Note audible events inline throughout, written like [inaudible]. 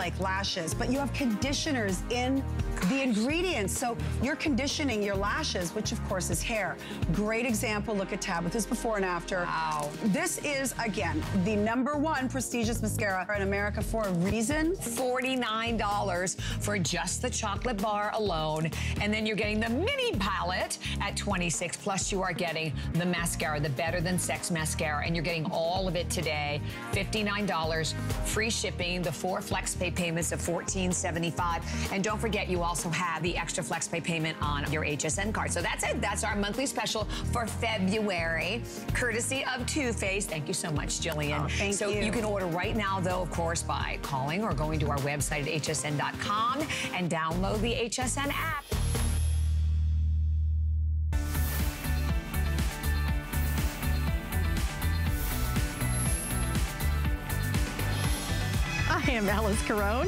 like lashes, but you have conditioners in the ingredients. So you're conditioning your lashes, which of course is hair. Great example, look at Tabitha's before and after. Wow. This is, again, the number one prestigious mascara in America for a reason. $49 for just the chocolate bar alone. And then you're getting the mini palette at 26 plus you are getting the mascara, the Better Than Sex mascara, and you're getting all of it today. $59, free shipping, the four flex pay payments of $14.75. And don't forget, you also have the extra flex pay payment on your HSN card. So that's it. That's our monthly special for February, courtesy of Too Faced. Thank you so much, Jillian. Oh, thank so you. you can order right now, though, of course, by calling or going to our website at hsn.com and download the HSN app. Am Alyce Caron,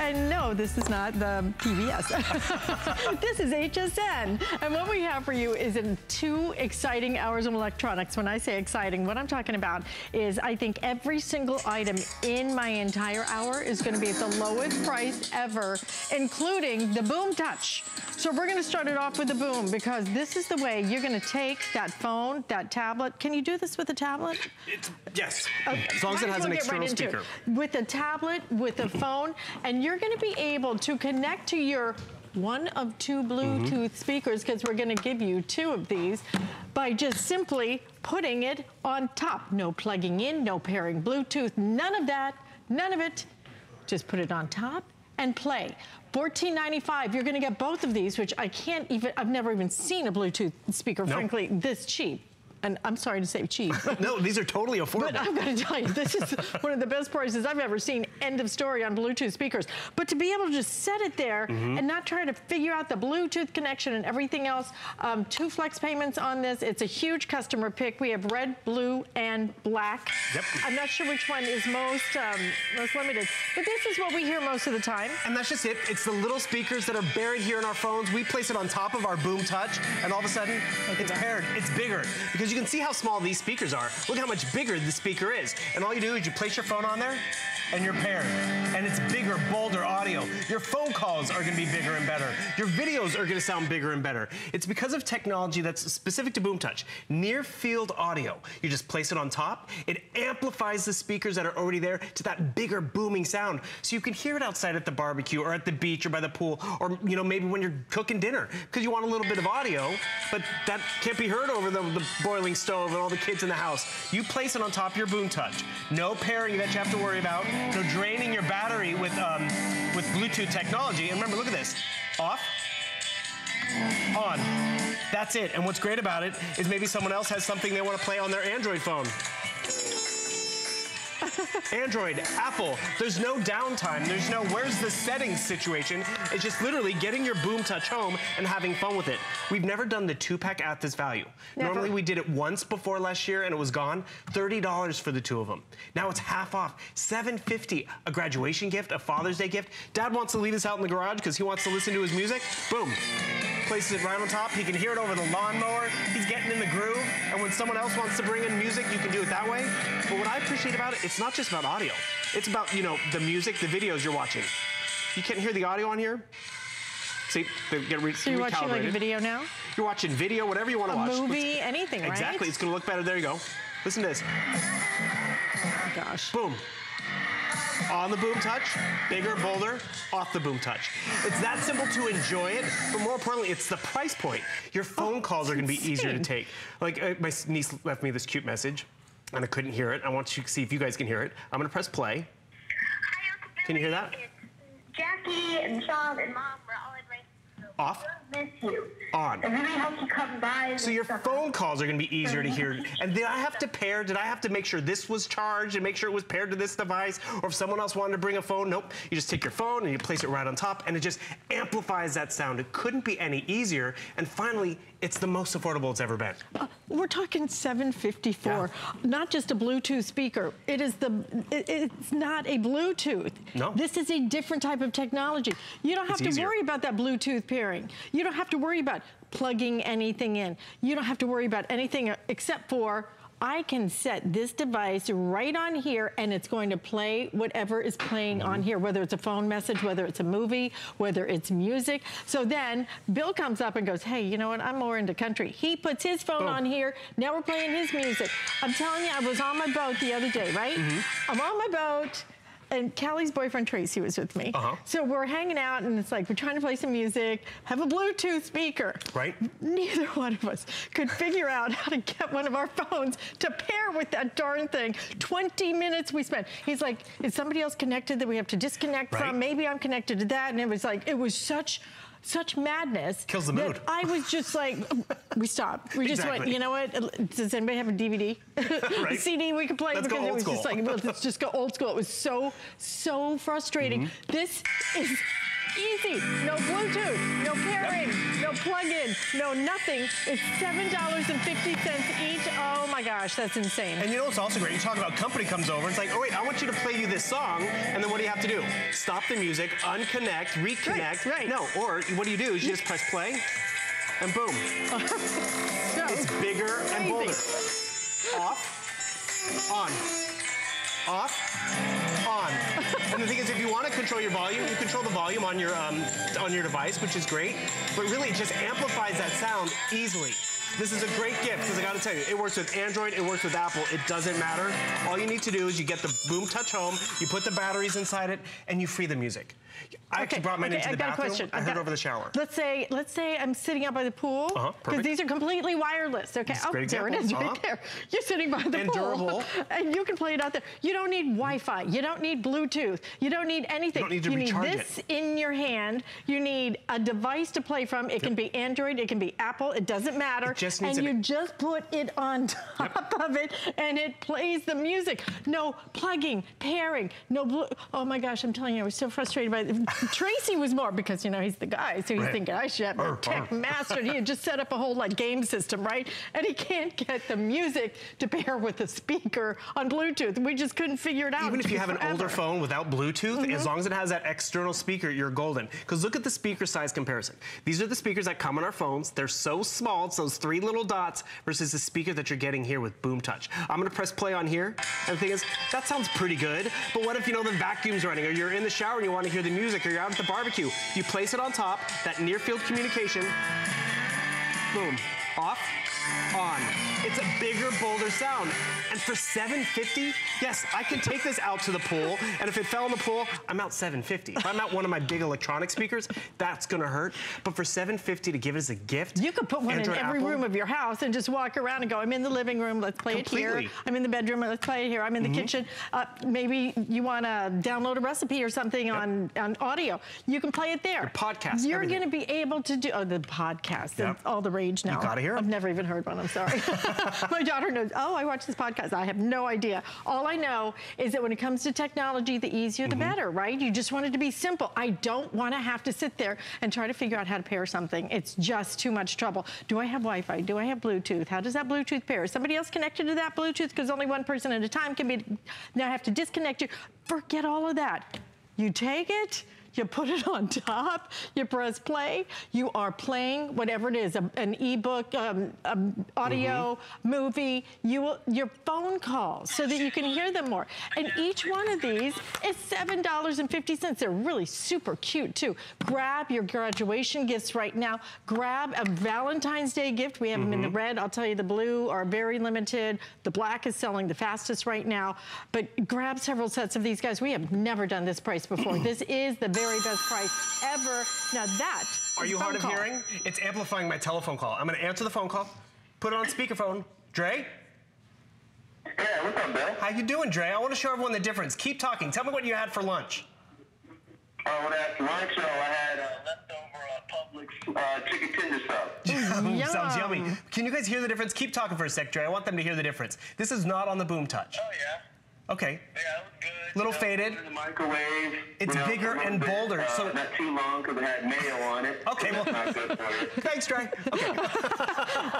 and no, this is not the PBS. [laughs] this is HSN, and what we have for you is in two exciting hours of electronics. When I say exciting, what I'm talking about is I think every single item in my entire hour is gonna be at the lowest price ever, including the Boom Touch. So we're gonna start it off with the Boom, because this is the way you're gonna take that phone, that tablet. Can you do this with a tablet? It's, yes, Okay. as long as it has an right external it. speaker. With a tablet, with a phone, and you're gonna be able to connect to your one of two Bluetooth Mm-hmm. speakers, because we're gonna give you two of these, by just simply putting it on top. No plugging in, no pairing Bluetooth, none of that, none of it. Just put it on top and play. $14.95, you're gonna get both of these, which I can't even, I've never even seen a Bluetooth speaker, No. frankly, this cheap. And I'm sorry to say cheap. [laughs] No, these are totally affordable. But I'm gonna tell you, this is [laughs] one of the best prices I've ever seen, end of story on Bluetooth speakers. But to be able to just set it there Mm-hmm. and not try to figure out the Bluetooth connection and everything else, um, two flex payments on this. It's a huge customer pick. We have red, blue, and black. Yep. I'm not sure which one is most, um, most limited, but this is what we hear most of the time. And that's just it. It's the little speakers that are buried here in our phones. We place it on top of our Boom Touch, and all of a sudden, it's paired. It's bigger. Because you can see how small these speakers are. Look how much bigger the speaker is. And all you do is you place your phone on there, and you're paired. And it's bigger, bolder audio. Your phone calls are gonna be bigger and better. Your videos are gonna sound bigger and better. It's because of technology that's specific to Boom Touch. Near field audio. You just place it on top. It amplifies the speakers that are already there to that bigger booming sound. So you can hear it outside at the barbecue or at the beach or by the pool or, you know, maybe when you're cooking dinner because you want a little bit of audio, but that can't be heard over the, the boiling stove and all the kids in the house. You place it on top of your Boom Touch. No pairing that you have to worry about. No draining your battery with, um, with Bluetooth technology. And remember, look at this. Off, on. That's it. And what's great about it is maybe someone else has something they want to play on their Android phone. Android, Apple, there's no downtime. There's no where's the settings situation. It's just literally getting your Boom Touch home and having fun with it. We've never done the two pack at this value. Never. Normally we did it once before last year and it was gone. $30 for the two of them. Now it's half off. $7.50. A graduation gift, a Father's Day gift. Dad wants to leave this out in the garage because he wants to listen to his music. Boom. Places it right on top. He can hear it over the lawnmower. He's getting in the groove. And when someone else wants to bring in music, you can do it that way. But what I appreciate about it, it's not just about audio. It's about, you know, the music, the videos you're watching. You can't hear the audio on here? See, they get re So you're watching like a video now? You're watching video, whatever you want to watch. movie, Let's- anything, right? Exactly. It's going to look better. There you go. Listen to this. Oh, gosh. Boom. On the boom touch, bigger, bolder, off the boom touch. It's that simple to enjoy it, but more importantly, it's the price point. Your phone calls are gonna be easier to take. Like, uh, my niece left me this cute message, and I couldn't hear it. I want you to see if you guys can hear it. I'm gonna press play. Hi, Can you hear that? It's Jackie and Sean and Mom. We're all in right Off. Miss you. On. It really helps you come by. So your stuff. phone calls are gonna be easier to hear. [laughs] And did I have to pair, did I have to make sure this was charged and make sure it was paired to this device? Or if someone else wanted to bring a phone, nope. You just take your phone and you place it right on top and it just amplifies that sound. It couldn't be any easier. And finally, it's the most affordable it's ever been. Uh, we're talking 754, not just a Bluetooth speaker. It is the, it- it's not a Bluetooth. No. This is a different type of technology. You don't have It's to easier. worry about that Bluetooth pairing. You don't have to worry about plugging anything in. You don't have to worry about anything uh, except for I can set this device right on here and it's going to play whatever is playing on mm-hmm. here, whether it's a phone message, whether it's a movie, whether it's music. So then Bill comes up and goes, hey, you know what, I'm more into country. He puts his phone Boom. on here, now we're playing his music. I'm telling you, I was on my boat the other day, right? Mm-hmm. I'm on my boat. And Callie's boyfriend Tracy was with me. Uh-huh. So we're hanging out and it's like we're trying to play some music, have a Bluetooth speaker. Right. Neither [laughs] one of us could figure out how to get one of our phones to pair with that darn thing. 20 minutes we spent. He's like, is somebody else connected that we have to disconnect Right. from? Maybe I'm connected to that. And it was like, it was such such madness. Kills the mood. I was just like, we stopped. We just went, you know what? Does anybody have a DVD? [laughs] Right. CD we could play? Let's because it was just like, [laughs] let's just go old school. It was so, so frustrating. Mm-hmm. This is easy. No Bluetooth, no pairing, no plug-in, no nothing. It's $7.50 each. Oh my gosh, that's insane. And you know what's also great? You talk about company comes over. It's like, oh wait, I want you to play you this song, and then what do you have to do? Stop the music, unconnect, reconnect. Right, right. No, or what do you do? Is you just press play, and boom, [laughs] So, it's bigger and bolder. Off, on, off, on. and the thing is, want to control your volume, you control the volume on your um, on your device, which is great. But really, it just amplifies that sound easily. This is a great gift because I got to tell you, it works with Android, it works with Apple. It doesn't matter. All you need to do is you get the Boom Touch Home, you put the batteries inside it, and you free the music. I actually brought mine okay, into the I've got a bathroom. question. I I've heard got- over the shower. Let's say, let's say I'm sitting out by the pool Uh-huh, because these are completely wireless. Okay, oh, there it is, right Uh-huh. there. You're sitting by the And pool, durable. [laughs] and you can play it out there. You don't need Wi-Fi. You don't need Bluetooth. You don't need anything. don't need to recharge need it. this in your hand. You need a device to play from. It can be Android. It can be Apple. It doesn't matter. It just needs and you just put it on top of it, and it plays the music. No plugging, pairing, no blue. Oh my gosh, I'm telling you, I was so frustrated by it. Tracy was more because you know he's the guy, so he's Right. thinking I should have a tech arr. master. He had just set up a whole like game system, right? And he can't get the music to pair with the speaker on Bluetooth. We just couldn't figure it out. Even if you have an older phone without Bluetooth, Mm-hmm. as long as it has that external speaker, you're golden. Because look at the speaker size comparison. These are the speakers that come on our phones. They're so small, it's those three little dots versus the speaker that you're getting here with Boom Touch. I'm gonna press play on here, and the thing is, that sounds pretty good, but what if you know the vacuum's running, or you're in the shower and you wanna hear the music, or you're out at the barbecue? You place it on top, that near field communication, boom, off, on. It's a bigger, bolder sound. And for 750, yes, I can take this out to the pool, and if it fell in the pool, I'm out 750. If I'm out one of my big electronic speakers, that's gonna hurt. But for 750 to give it as a gift, You could put one Android, in every Apple, room of your house and just walk around and go, I'm in the living room, let's play it here. I'm in the bedroom, let's play it here. I'm in the kitchen. Uh, maybe you want to download a recipe or something on, on audio. You can play it there. Your podcast, You're everything. going to be able to do, oh, the podcast, Yep. it's all the rage now. gotta hear 'em. I've never even heard one, I'm sorry. [laughs] My daughter knows, oh, I watch this podcast. I have no idea. All I know is that when it comes to technology, the easier the Mm-hmm. better, right? You just want it to be simple. I don't want to have to sit there and try to figure out how to pair something. It's just too much trouble. Do I have Wi-Fi? Do I have Bluetooth? How does that Bluetooth pair? Is somebody else connected to that Bluetooth? Because only one person at a time can be, now I have to disconnect you. Forget all of that. You take it, you put it on top, you press play, you are playing whatever it is, a, an ebook, um, um, audio, movie, you will, your phone calls so that you can hear them more. And each one of these is $7.50. They're really super cute too. Grab your graduation gifts right now. Grab a Valentine's Day gift. We have them in the red. I'll tell you the blue are very limited. The black is selling the fastest right now. But grab several sets of these guys. We have never done this price before. [clears throat] this is the very best price ever. Now that Are you a phone hard of call. hearing? It's amplifying my telephone call. I'm gonna answer the phone call, put it on speakerphone. Dre? Yeah, what's up, Bill? How you doing, Dre? I wanna show everyone the difference. Keep talking. Tell me what you had for lunch. Uh, when I had lunch, uh, I had uh, leftover uh, Publix uh, chicken tender sub. [laughs] Ooh, Sounds yummy. Can you guys hear the difference? Keep talking for a sec, Dre. I want them to hear the difference. This is not on the boom touch. Oh, yeah. Okay. Yeah, it was good. Little faded. In the microwave. It's you know, bigger and bit, bolder, uh, so- not too long because it had mayo on it. Okay, well- That's [laughs] not good for you. [laughs] Thanks, Trey. Okay. [laughs]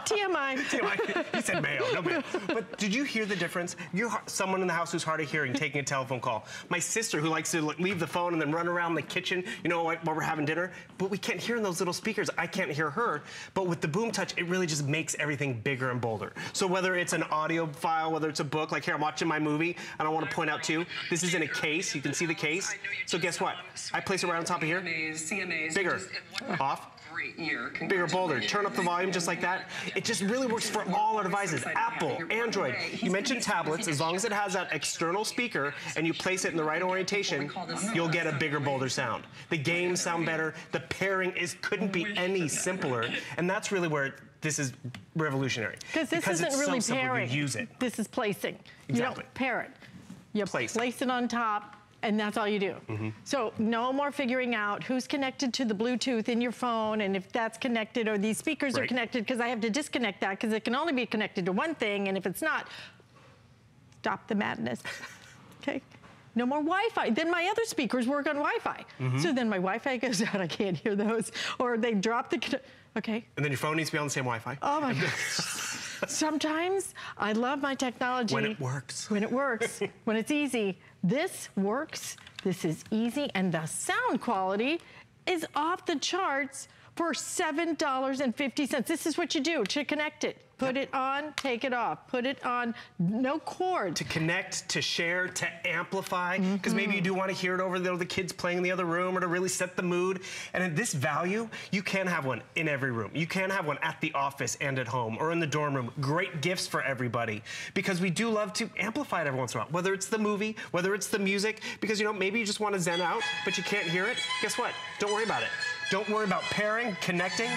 TMI. TMI. he said mayo, no mayo. But did you hear the difference? You're someone in the house who's hard of hearing taking a telephone call. My sister who likes to leave the phone and then run around the kitchen, you know, while we're having dinner. But we can't hear in those little speakers. I can't hear her. But with the Boom Touch, it really just makes everything bigger and bolder. So whether it's an audio file, whether it's a book, like here I'm watching my movie, and I want to point out too, this is in a case. You can see the case. So guess what? I place it right on top of here. Bigger. just- what a Off. Bigger, bolder. Turn up the volume just like that. It just really works for all our devices. Apple, Android. You mentioned tablets. As long as it has that external speaker and you place it in the right orientation, you'll get a bigger, bolder sound. The games sound better. The pairing is couldn't be any simpler. And that's really where this is revolutionary. Because this isn't so really simple, pairing. You use it. This is placing. You Exactly. don't pair it. You Place place, it. it on top, and that's all you do. Mm-hmm. So no more figuring out who's connected to the Bluetooth in your phone and if that's connected or these speakers are connected because I have to disconnect that because it can only be connected to one thing, and if it's not, stop the madness. [laughs] okay. No more Wi-Fi. Then my other speakers work on Wi-Fi. Mm-hmm. So then my Wi-Fi goes [laughs] out. I can't hear those, or they drop the. Okay. And then your phone needs to be on the same Wi-Fi. Oh my God. [laughs] Sometimes I love my technology. When it works. When it works. [laughs] when it's easy. This works. This is easy. And the sound quality is off the charts for $7.50. This is what you do to connect it. Put it on, take it off. Put it on, no cord. to connect, to share, to amplify, because maybe you do want to hear it over the, the kids playing in the other room or to really set the mood. And at this value, you can have one in every room. You can have one at the office and at home or in the dorm room. Great gifts for everybody because we do love to amplify it every once in a while, whether it's the movie, whether it's the music, because you know, maybe you just want to zen out, but you can't hear it. Guess what? Don't worry about it. Don't worry about pairing, connecting,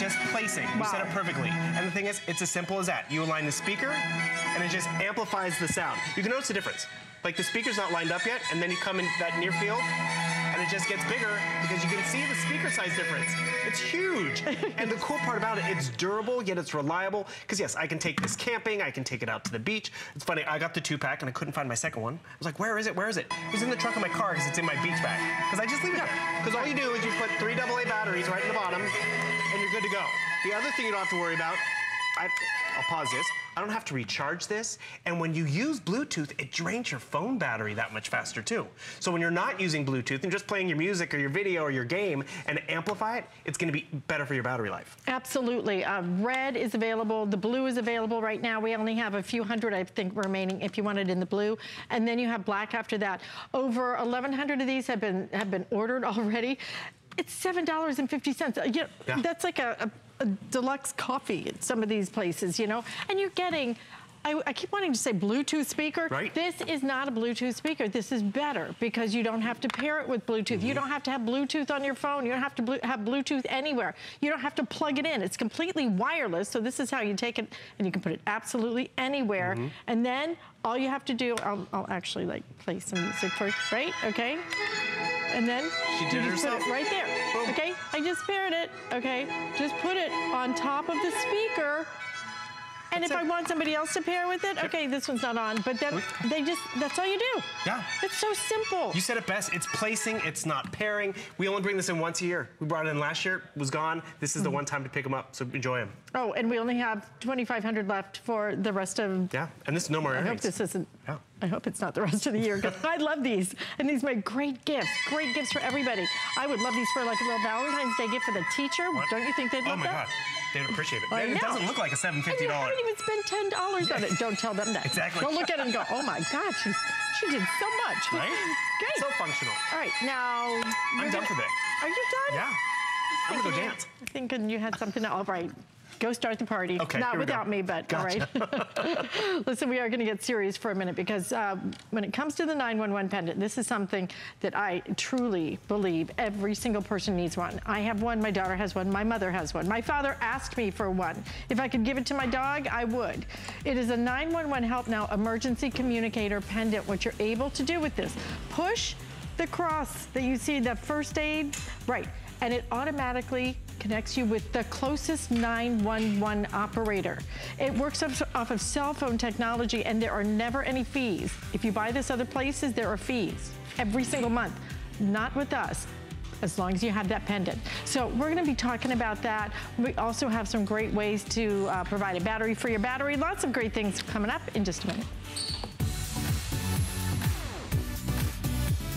just placing. You said it perfectly. And the thing is, it's as simple as that. You align the speaker, and it just amplifies the sound. You can notice the difference. Like the speaker's not lined up yet, and then you come in that near field, and it just gets bigger because you can see the speaker size difference. It's huge. [laughs] and the cool part about it, it's durable, yet it's reliable. Because yes, I can take this camping, I can take it out to the beach. It's funny, I got the two pack and I couldn't find my second one. I was like, where is it? Where is it? It was in the trunk of my car because it's in my beach bag. Because I just leave it there. Because all you do is you put three AA batteries right in the bottom, and you're good to go. The other thing you don't have to worry about, I, I'll pause this. I don't have to recharge this. And when you use Bluetooth, it drains your phone battery that much faster too. So when you're not using Bluetooth and just playing your music or your video or your game and amplify it, it's gonna be better for your battery life. Absolutely. Uh, red is available. The blue is available right now. We only have a few hundred, I think, remaining if you want it in the blue. And then you have black after that. Over 1,100 of these have been have been ordered [laughs] already. It's seven dollars and fifty cents. You know, Yeah. That's like a, a, a deluxe coffee at some of these places, you know. And you're getting. I, I keep wanting to say Bluetooth speaker. Right. This is not a Bluetooth speaker. This is better because you don't have to pair it with Bluetooth. Mm-hmm. You don't have to have Bluetooth on your phone. You don't have to blu- have Bluetooth anywhere. You don't have to plug it in. It's completely wireless. So this is how you take it and you can put it absolutely anywhere. Mm-hmm. And then all you have to do, I'll, I'll actually like play some music for you, right? Okay. And then She did you it just put herself. right there. Boom. Okay. I just paired it. Okay. Just put it on top of the speaker. And That's if it. I want somebody else to pair with it, okay, this one's not on, but then they just, that's all you do. Yeah. It's so simple. You said it best. It's placing, it's not pairing. We only bring this in once a year. We brought it in last year, was gone. This is the mm-hmm. one time to pick them up, so enjoy them. Oh, and we only have 2,500 left for the rest of, Yeah, and this is no more I hope this isn't, Yeah. I hope it's not the rest of the year, because I love these. And these make great gifts, great gifts for everybody. I would love these for like a little Valentine's Day gift for the teacher. What? Don't you think they'd Oh my that? God, they would appreciate it. I And it know. doesn't look like a And you $750. haven't even spent ten dollars on it. Don't tell them that. Exactly. Don't look at it and go, "Oh my God, she she did so much." Right? [laughs] Great. So functional. All right, now. I'm done gonna- for the day. Are you done? Yeah. I'm gonna go dance. Thinking you had something. To all right. Go start the party. Okay, Not we go. without me, but all right. [laughs] [laughs] Listen, we are going to get serious for a minute because uh, when it comes to the 911 pendant, this is something that I truly believe every single person needs one. I have one, my daughter has one, my mother has one. My father asked me for one. If I could give it to my dog, I would. It is a 911 Help Now emergency communicator pendant. What you're able to do with this, push the cross that you see, the first aid, right. And it automatically connects you with the closest 911 operator. It works off of cell phone technology and there are never any fees. If you buy this other places, there are fees every single month. Not with us as long as you have that pendant. So we're gonna be talking about that. We also have some great ways to uh, provide a battery for your battery. Lots of great things coming up in just a minute.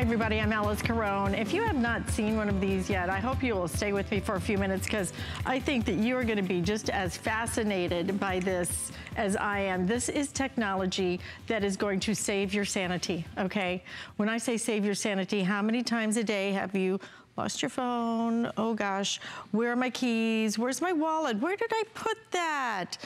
Everybody. I'm Alyce Caron. If you have not seen one of these yet, I hope you will stay with me for a few minutes because I think that you are going to be just as fascinated by this as I am. This is technology that is going to save your sanity, okay? When I say save your sanity, how many times a day have you lost your phone? Oh gosh, where are my keys? Where's my wallet? Where did I put that?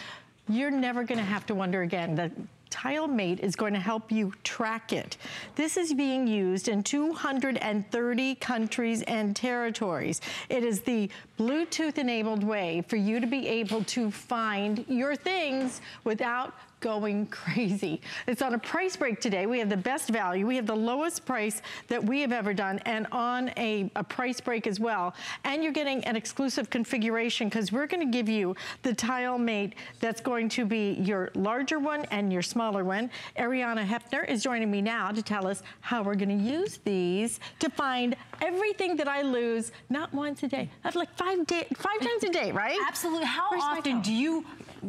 You're never gonna have to wonder again. The TileMate is going to help you track it. This is being used in 230 countries and territories. It is the Bluetooth enabled way for you to be able to find your things without going [laughs] crazy. It's on a price break today. We have the best value. We have the lowest price that we have ever done and on a, a price break as well. And you're getting an exclusive configuration because we're gonna give you the tile mate that's going to be your larger one and your smaller one. Arianna Hoeppner is joining me now to tell us how we're gonna use these to find everything that I lose, not once a day. I have like five, day, five times a day, right? Absolutely. How Where's often do you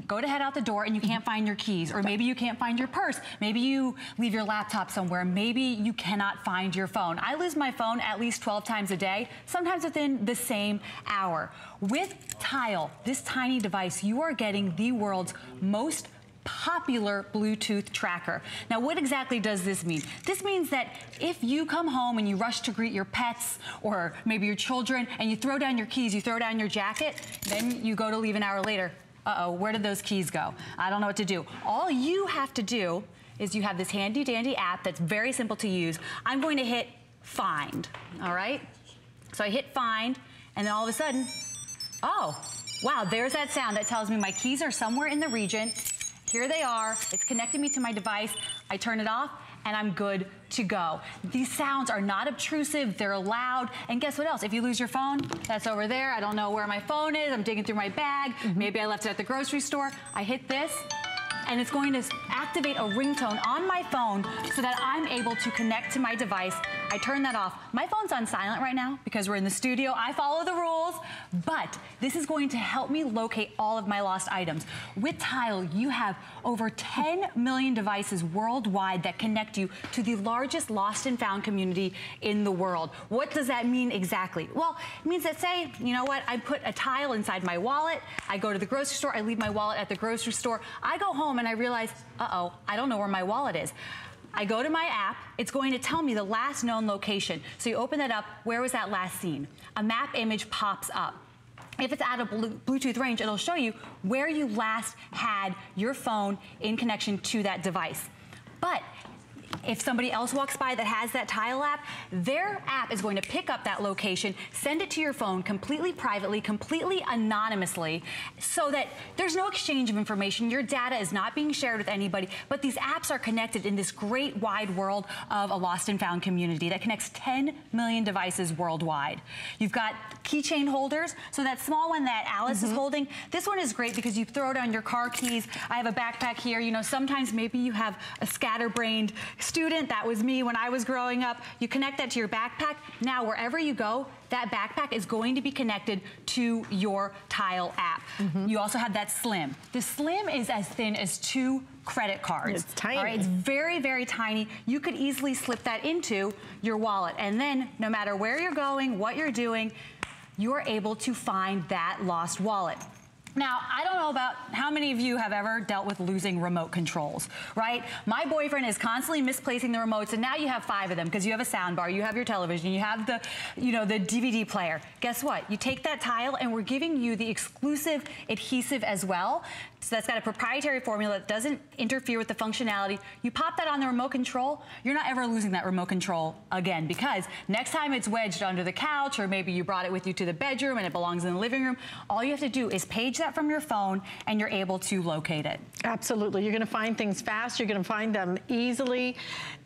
go to head out the door and you can't find your keys or maybe you can't find your purse. Maybe you leave your laptop somewhere. Maybe you cannot find your phone. I lose my phone at least 12 times a day, sometimes within the same hour. With Tile, this tiny device, you are getting the world's most popular Bluetooth tracker. Now, what exactly does this mean? This means that if you come home and you rush to greet your pets or maybe your children and you throw down your keys, you throw down your jacket, then you go to leave an hour later uh-oh, where did those keys go? I don't know what to do. All you have to do is you have this handy dandy app that's very simple to use. I'm going to hit find, all right? So I hit find, and then all of a sudden, oh, wow, there's that sound that tells me my keys are somewhere in the region. Here they are, it's connecting me to my device. I turn it off, and I'm good to go. These sounds are not obtrusive, they're loud, and guess what else? If you lose your phone, that's over there. I don't know where my phone is. I'm digging through my bag. Mm -hmm. Maybe I left it at the grocery store. I hit this, and it's going to activate a ringtone on my phone so that I'm able to connect to my device I turn that off. My phone's on silent right now because we're in the studio. I follow the rules, but this is going to help me locate all of my lost items. With Tile, you have over 10 million devices worldwide that connect you to the largest lost and found community in the world. What does that mean exactly? Well, it means that say, you know what, I put a tile inside my wallet, I go to the grocery store, I leave my wallet at the grocery store, I go home and I realize, uh-oh, I don't know where my wallet is. I go to my app, it's going to tell me the last known location. So you open that up, where was that last seen? A map image pops up. If it's out of Bluetooth range, it'll show you where you last had your phone in connection to that device. But if somebody else walks by that has that tile app, their app is going to pick up that location, send it to your phone completely privately, completely anonymously, so that there's no exchange of information. Your data is not being shared with anybody, but these apps are connected in this great wide world of a lost and found community that connects 10 million devices worldwide. You've got keychain holders, so that small one that Alyce mm -hmm. is mm-hmm. holding, this one is great because you throw it on your car keys. I have a backpack here. You know, sometimes maybe you have a scatterbrained student. That was me when I was growing up. You connect that to your backpack. Now, wherever you go, that backpack is going to be connected to your Tile app. Mm -hmm. You also have that Slim. The Slim is as thin as two credit cards. It's tiny. All right, it's very, very tiny. You could easily slip that into your wallet. And then no matter where you're going, what you're doing, you're able to find that lost wallet. Now, I don't know about how many of you have ever dealt with losing remote controls, right? My boyfriend is constantly misplacing the remotes, and now you have five of them because you have a sound bar, you have your television, you have the, you know, the DVD player. Guess what? You take that tile, and we're giving you the exclusive adhesive as well so that's got a proprietary formula that doesn't interfere with the functionality. You pop that on the remote control, you're not ever losing that remote control again because next time it's wedged under the couch or maybe you brought it with you to the bedroom and it belongs in the living room, all you have to do is page that from your phone and you're able to locate it. Absolutely. You're going to find things fast. You're going to find them easily.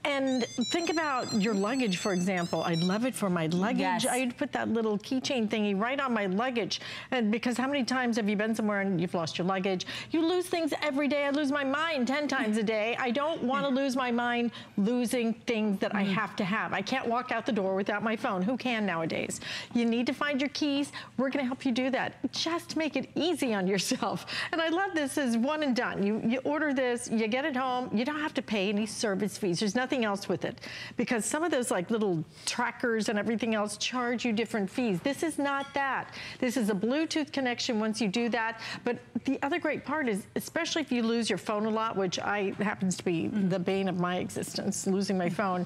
And think about your luggage, for example. I'd love it for my luggage. Yes. I'd put that little keychain thingy right on my luggage. And because how many times have you been somewhere and you've lost your luggage? You lose things every day. I lose my mind 10 times a day. I don't want to lose my mind losing things that I mm. have to have. I can't walk out the door without my phone. Who can nowadays? You need to find your keys. We're going to help you do that. Just make it easy on yourself. And I love this as one and done. You, you order this, you get it home. You don't have to pay any service fees. There's nothing else with it because some of those like little trackers and everything else charge you different fees. This is not that. This is a Bluetooth connection once you do that. But the other great part is, especially if you lose your phone a lot, which I happens to be the bane of my existence, losing my phone,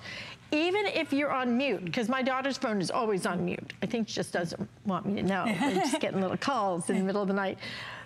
even if you're on mute, because my daughter's phone is always on mute. I think she just doesn't want me to know. I'm just [laughs] getting little calls in the middle of the night.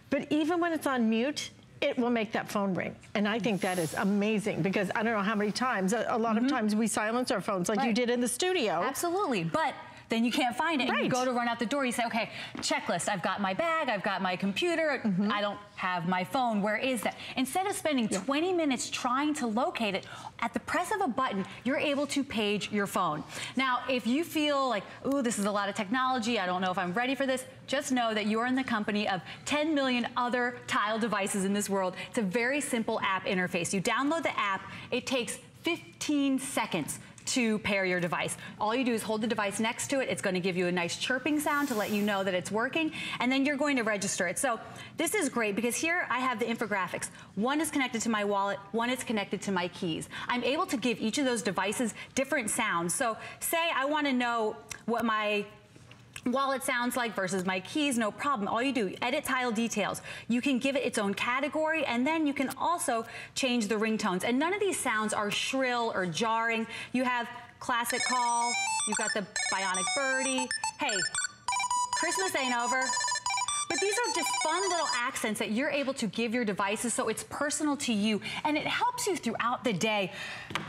But even when it's on mute, it will make that phone ring. And I think that is amazing because I don't know how many times, a, a lot mm -hmm. of mm-hmm. times we silence our phones like right. you did in the studio. Absolutely, but then you can't find it. Right. And you go to run out the door, you say, okay, checklist. I've got my bag, I've got my computer, mm -hmm. I don't have my phone. Where is that? Instead of spending yeah. 20 minutes trying to locate it, at the press of a button, you're able to page your phone. Now, if you feel like, ooh, this is a lot of technology, I don't know if I'm ready for this, just know that you're in the company of 10 million other tile devices in this world. It's a very simple app interface. You download the app, it takes 15 seconds to pair your device. All you do is hold the device next to it. It's going to give you a nice chirping sound to let you know that it's working, and then you're going to register it. So this is great because here I have the infographics. One is connected to my wallet, one is connected to my keys. I'm able to give each of those devices different sounds. So say I want to know what my wallet sounds like versus my keys, no problem. All you do, edit tile details. You can give it its own category and then you can also change the ringtones. And none of these sounds are shrill or jarring. You have classic call, you've got the bionic birdie. Hey, Christmas ain't over. But these are just fun little accents that you're able to give your devices so it's personal to you and it helps you throughout the day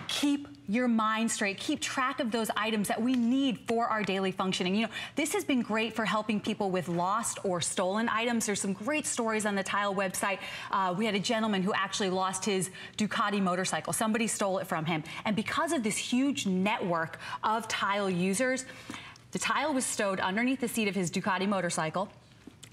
keep your mind straight, keep track of those items that we need for our daily functioning. You know, this has been great for helping people with lost or stolen items. There's some great stories on the Tile website. Uh, we had a gentleman who actually lost his Ducati motorcycle. Somebody stole it from him. And because of this huge network of Tile users, the tile was stowed underneath the seat of his Ducati motorcycle.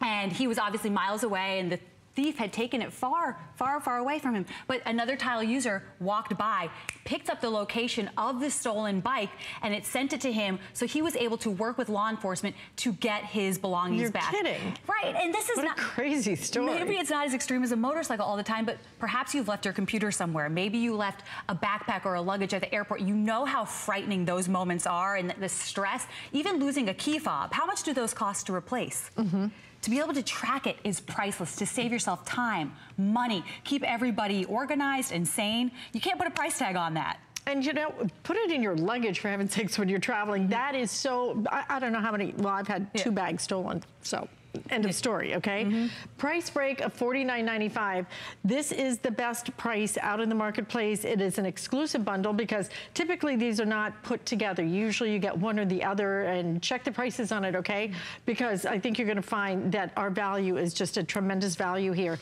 And he was obviously miles away and the thief had taken it far, far, far away from him. But another tile user walked by, picked up the location of the stolen bike, and it sent it to him. So he was able to work with law enforcement to get his belongings You're back. You're kidding. Right, and this is what not- a crazy story. Maybe it's not as extreme as a motorcycle all the time, but perhaps you've left your computer somewhere. Maybe you left a backpack or a luggage at the airport. You know how frightening those moments are and the stress. Even losing a key fob, how much do those cost to replace? Mm -hmm. To be able to track it is priceless. To save yourself time, money, keep everybody organized and sane. You can't put a price tag on that. And you know, put it in your luggage for heaven's sakes when you're traveling. That is so, I, I don't know how many, well, I've had yeah. two bags stolen, so. End of story, okay? Mm-hmm. Price break of $49.95. This is the best price out in the marketplace. It is an exclusive bundle because typically these are not put together. Usually you get one or the other and check the prices on it, okay? Because I think you're gonna find that our value is just a tremendous value here.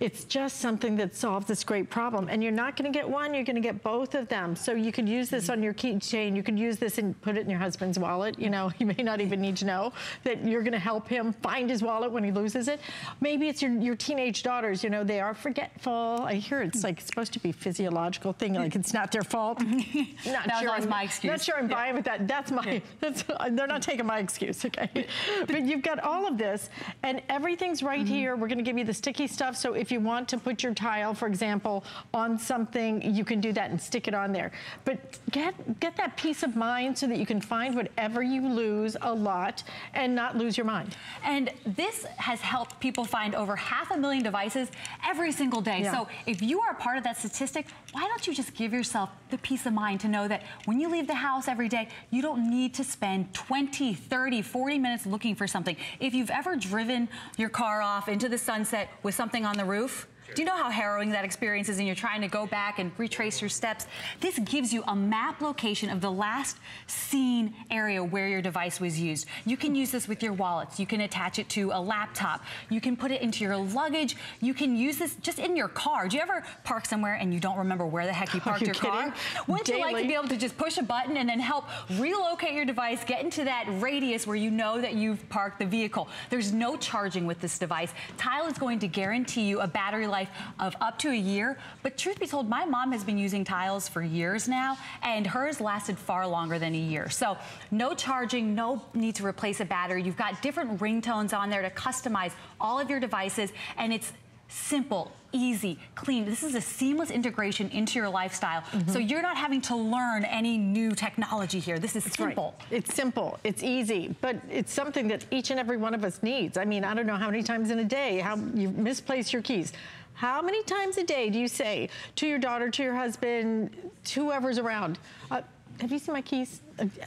It's just something that solves this great problem. And you're not gonna get one, you're gonna get both of them. So you could use this on your keychain, you could use this and put it in your husband's wallet. You know, [laughs] he may not even need to know that you're gonna help him find his wallet when he loses it. Maybe it's your, your teenage daughters, you know, they are forgetful. I hear it's like supposed to be physiological thing, like it's not their fault. [laughs] not That was always I'm- my excuse. Not sure I'm buying with that. That's my, [laughs] that's, they're not taking my excuse, okay? but you've got all of this and everything's right Mm-hmm. here. We're gonna give you the sticky stuff. So if you want to put your tile, for example, on something, you can do that and stick it on there. But get, get that peace of mind so that you can find whatever you lose a lot and not lose your mind. And this has helped people find over half a million devices every single day. Yeah. So if you are a part of that statistic, why don't you just give yourself the peace of mind to know that when you leave the house every day, you don't need to spend 20, 30, 40 minutes looking for something. If you've ever driven your car off into the sunset with something on the roof, roof do you know how harrowing that experience is and you're trying to go back and retrace your steps? This gives you a map location of the last seen area where your device was used. You can use this with your wallets. You can attach it to a laptop. You can put it into your luggage. You can use this just in your car. Do you ever park somewhere and you don't remember where the heck you [laughs] parked you your car? kidding? Wouldn't you like to be able to just push a button and then help relocate your device, get into that radius where you know that you've parked the vehicle? There's no charging with this device. Tile is going to guarantee you a battery life of up to a year. But truth be told, my mom has been using tiles for years now, and hers lasted far longer than a year. So no charging, no need to replace a battery. You've got different ringtones on there to customize all of your devices, and it's simple, easy, clean. This is a seamless integration into your lifestyle. So mm-hmm. you're not having to learn any new technology here. This is simple. Right. It's simple, it's easy, but it's something that each and every one of us needs. I mean, I don't know how many times in a day how you misplace your keys. How many times a day do you say to your daughter, to your husband, to whoever's around, uh, have you seen my keys?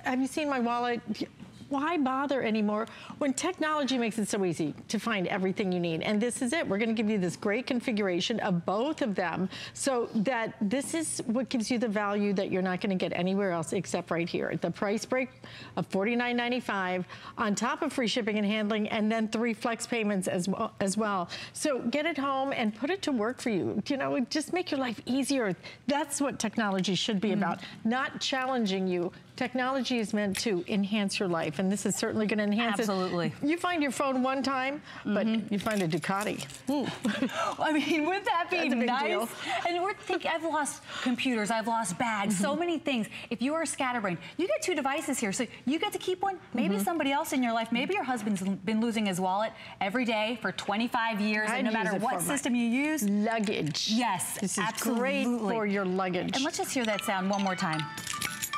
Have you seen my wallet? Why bother anymore when technology makes it so easy to find everything you need? And this is it. We're going to give you this great configuration of both of them so that this is what gives you the value that you're not going to get anywhere else except right here. The price break of $49.95 on top of free shipping and handling and then three flex payments as well. As well. So get it home and put it to work for you. You know, just make your life easier. That's what technology should be mm-hmm. about, not challenging you. Technology is meant to enhance your life, and this is certainly going to enhance Absolutely. it. Absolutely. You find your phone one time, but you find a Ducati. Ooh. [laughs] I mean, wouldn't that be That's a big nice? deal. And we're thinking, I've lost computers, I've lost bags, Mm-hmm. so many things. If you are a scatterbrain, you get two devices here. So you get to keep one, maybe Mm-hmm. somebody else in your life, maybe your husband's been losing his wallet every day for 25 years, I'd and no matter what system you use. Luggage. Yes, This is absolutely. great for your luggage. And let's just hear that sound one more time.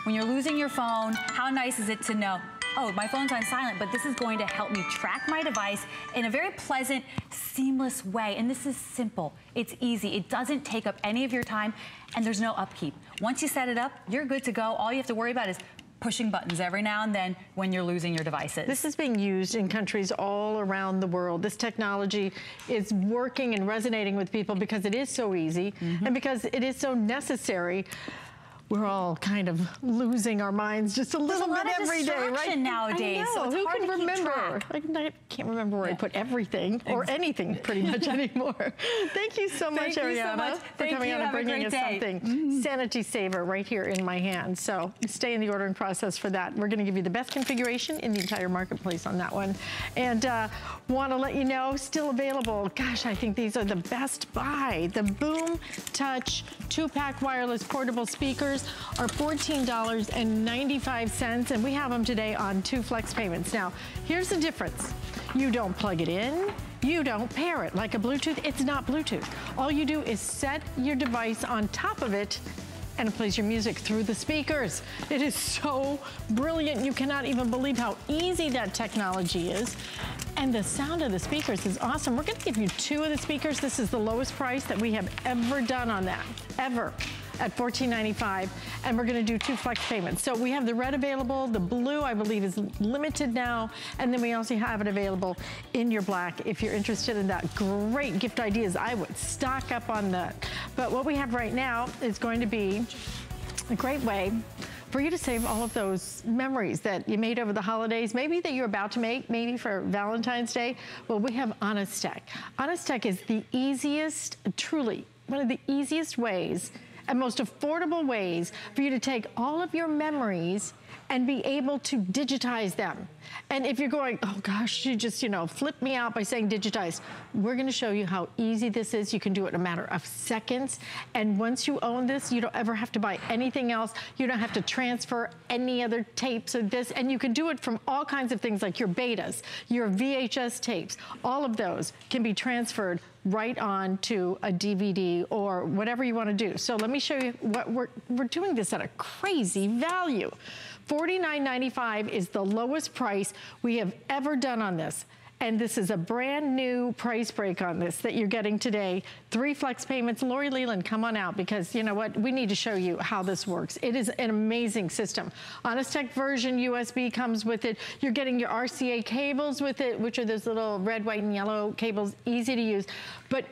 When you're losing your phone, how nice is it to know, oh, my phone's on silent, but this is going to help me track my device in a very pleasant, seamless way. And this is simple. It's easy. It doesn't take up any of your time, and there's no upkeep. Once you set it up, you're good to go. All you have to worry about is pushing buttons every now and then when you're losing your devices. This is being used in countries all around the world. This technology is working and resonating with people because it is so easy Mm-hmm. and because it is so necessary. We're all kind of [laughs] losing our minds just a little lot bit every day, right? nowadays, I know. so Who can remember? I can- I can't remember where I put everything or anything pretty much [laughs] anymore. Thank you so much, Thank you so Arianna, much. for Thank coming you. on and bringing us day. Mm-hmm. something. Sanity Saver right here in my hand. So stay in the ordering process for that. We're going to give you the best configuration in the entire marketplace on that one. And uh, want to let you know, still available. Gosh, I think these are the best buy. The Boom Touch two-pack wireless portable speakers are $14.95, and we have them today on two flex payments. Now, here's the difference. You don't plug it in. You don't pair it like a Bluetooth. It's not Bluetooth. All you do is set your device on top of it and it plays your music through the speakers. It is so brilliant. You cannot even believe how easy that technology is. And the sound of the speakers is awesome. We're gonna give you two of the speakers. This is the lowest price that we have ever done on that, ever. At $14.95, and we're gonna do two flex payments. So we have the red available, the blue I believe is limited now, and then we also have it available in your black if you're interested in that. Great gift ideas. I would stock up on that. But what we have right now is going to be a great way for you to save all of those memories that you made over the holidays, maybe that you're about to make, maybe for Valentine's Day. Well, we have Honestech. Honest Tech is the easiest, truly, one of the easiest ways and most affordable ways for you to take all of your memories and be able to digitize them. And if you're going, oh gosh, you just, you know, flip me out by saying digitize, we're gonna show you how easy this is. You can do it in a matter of seconds. And once you own this, you don't ever have to buy anything else. You don't have to transfer any other tapes of this. And you can do it from all kinds of things like your betas, your VHS tapes, all of those can be transferred right on to a DVD or whatever you want to do. So let me show you what we're, we're doing this at a crazy value. $49.95 is the lowest price we have ever done on this. And this is a brand new price break on this that you're getting today. Three flex payments. Lori Leland, come on out because you know what? We need to show you how this works. It is an amazing system. Honestech version USB comes with it. You're getting your RCA cables with it, which are those little red, white, and yellow cables, easy to use. But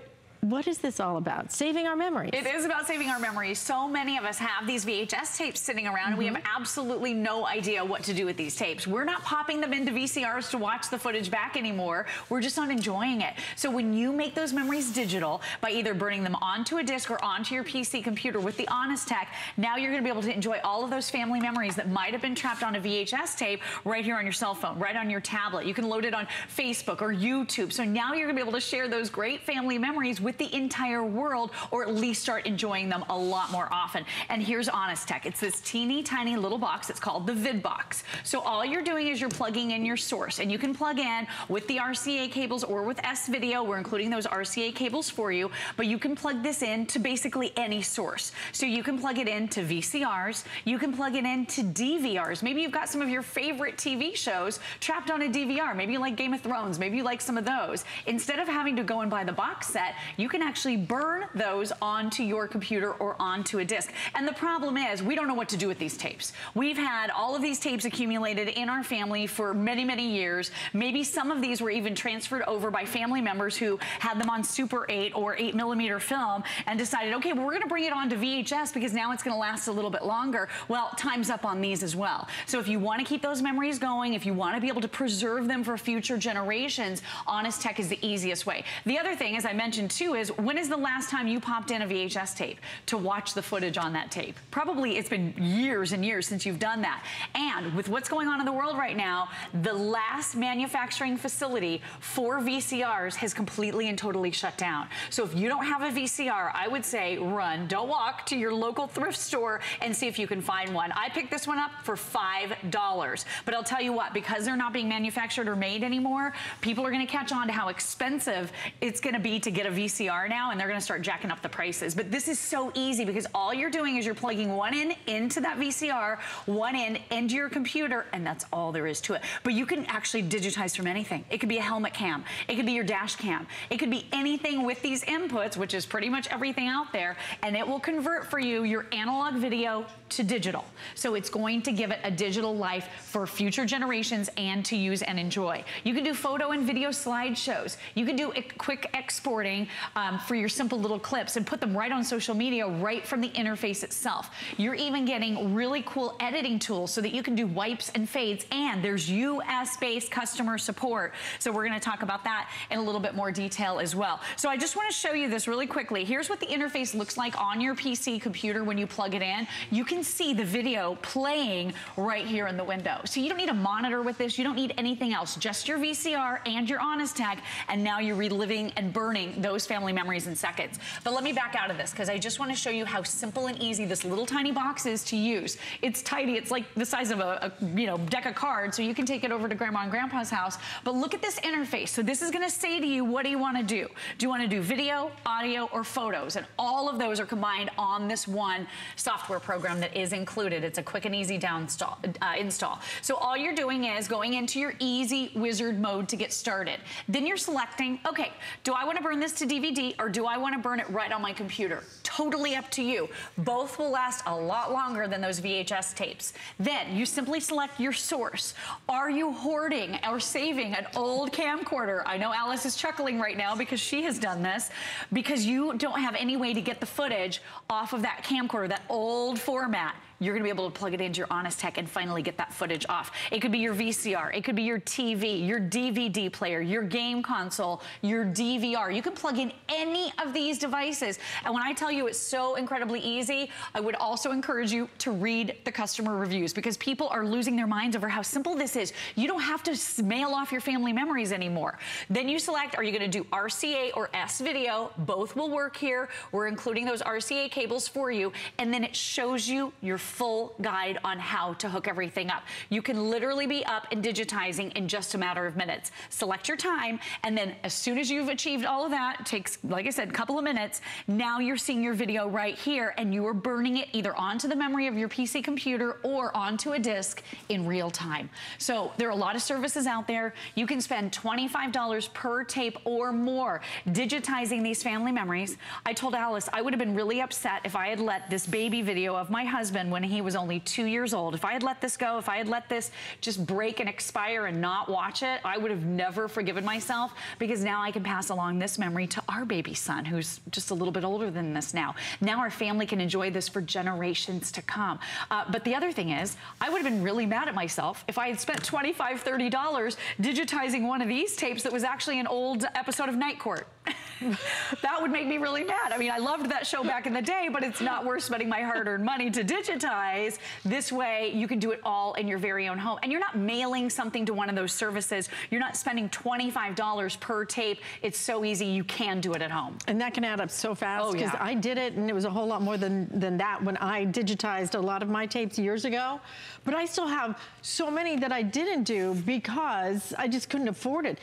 what is this all about? Saving our memories. It is about saving our memories. So many of us have these VHS tapes sitting around mm -hmm. and we have mm-hmm. absolutely no idea what to do with these tapes. We're not popping them into VCRs to watch the footage back anymore. We're just not enjoying it. So when you make those memories digital by either burning them onto a disk or onto your PC computer with the Honestech, now you're gonna be able to enjoy all of those family memories that might have been trapped on a VHS tape right here on your cell phone, right on your tablet. You can load it on Facebook or YouTube. So now you're gonna be able to share those great family memories with with the entire world or at least start enjoying them a lot more often. And here's Honestech. It's this teeny tiny little box. It's called the VidBox. So all you're doing is you're plugging in your source and you can plug in with the RCA cables or with S-Video. We're including those RCA cables for you, but you can plug this in to basically any source. So you can plug it into VCRs. You can plug it into DVRs. Maybe you've got some of your favorite TV shows trapped on a DVR. Maybe you like Game of Thrones. Maybe you like some of those. Instead of having to go and buy the box set, you can actually burn those onto your computer or onto a disk. And the problem is we don't know what to do with these tapes. We've had all of these tapes accumulated in our family for many, many years. Maybe some of these were even transferred over by family members who had them on Super 8 or 8 millimeter film and decided, okay, well, we're gonna bring it on to VHS because now it's gonna last a little bit longer. Well, time's up on these as well. So if you wanna keep those memories going, if you wanna be able to preserve them for future generations, Honestech is the easiest way. The other thing, as I mentioned too, is when is the last time you popped in a VHS tape to watch the footage on that tape? Probably it's been years and years since you've done that. And with what's going on in the world right now, the last manufacturing facility for VCRs has completely and totally shut down. So if you don't have a VCR, I would say run, don't walk to your local thrift store and see if you can find one. I picked this one up for $5. But I'll tell you what, because they're not being manufactured or made anymore, people are gonna catch on to how expensive it's gonna be to get a VCR VCR now and they're gonna start jacking up the prices. But this is so easy because all you're doing is you're plugging one in into that VCR, one in into your computer, and that's all there is to it. But you can actually digitize from anything. It could be a helmet cam. It could be your dash cam. It could be anything with these inputs, which is pretty much everything out there, and it will convert for you your analog video to digital. So it's going to give it a digital life for future generations and to use and enjoy. You can do photo and video slideshows. You can do quick exporting um, for your simple little clips and put them right on social media right from the interface itself. You're even getting really cool editing tools so that you can do wipes and fades and there's US-based customer support. So we're gonna talk about that in a little bit more detail as well. So I just wanna show you this really quickly. Here's what the interface looks like on your PC computer when you plug it in. You can see the video playing right here in the window. So you don't need a monitor with this. You don't need anything else, just your VCR and your Honestech. And now you're reliving and burning those family memories in seconds. But let me back out of this because I just want to show you how simple and easy this little tiny box is to use. It's tiny. It's like the size of a, a you know deck of cards, so you can take it over to grandma and grandpa's house. But look at this interface. So this is going to say to you, what do you want to do? Do you want to do video, audio, or photos? And all of those are combined on this one software program that is included. It's a quick and easy down install. Uh, install. So all you're doing is going into your easy wizard mode to get started. Then you're selecting, okay, do I want to burn this to DVD or do I want to burn it right on my computer? totally up to you. Both will last a lot longer than those VHS tapes. Then you simply select your source. Are you hoarding or saving an old camcorder? I know Alyce is chuckling right now because she has done this because you don't have any way to get the footage off of that camcorder, that old format you're gonna be able to plug it into your Honestech and finally get that footage off. It could be your VCR, it could be your TV, your DVD player, your game console, your DVR. You can plug in any of these devices. And when I tell you it's so incredibly easy, I would also encourage you to read the customer reviews because people are losing their minds over how simple this is. You don't have to mail off your family memories anymore. Then you select, are you gonna do RCA or S-Video? Both will work here. We're including those RCA cables for you. And then it shows you your full guide on how to hook everything up. You can literally be up and digitizing in just a matter of minutes. Select your time, and then as soon as you've achieved all of that, takes, like I said, a couple of minutes, now you're seeing your video right here, and you are burning it either onto the memory of your PC computer or onto a disk in real time. So there are a lot of services out there. You can spend $25 per tape or more digitizing these family memories. I told Alyce I would have been really upset if I had let this baby video of my husband when when he was only two years old. If I had let this go, if I had let this just break and expire and not watch it, I would have never forgiven myself because now I can pass along this memory to our baby son who's just a little bit older than this now. Now our family can enjoy this for generations to come. Uh, but the other thing is, I would have been really mad at myself if I had spent $25, $30 digitizing one of these tapes that was actually an old episode of Night Court. That would make me really mad. I mean, I loved that show back in the day, but it's not worth spending my hard-earned money to digitize. This way, you can do it all in your very own home. And you're not mailing something to one of those services. You're not spending $25 per tape. It's so easy. You can do it at home. And that can add up so fast because oh, yeah. I did it and it was a whole lot more than, than that when I digitized a lot of my tapes years ago. But I still have so many that I didn't do because I just couldn't afford it.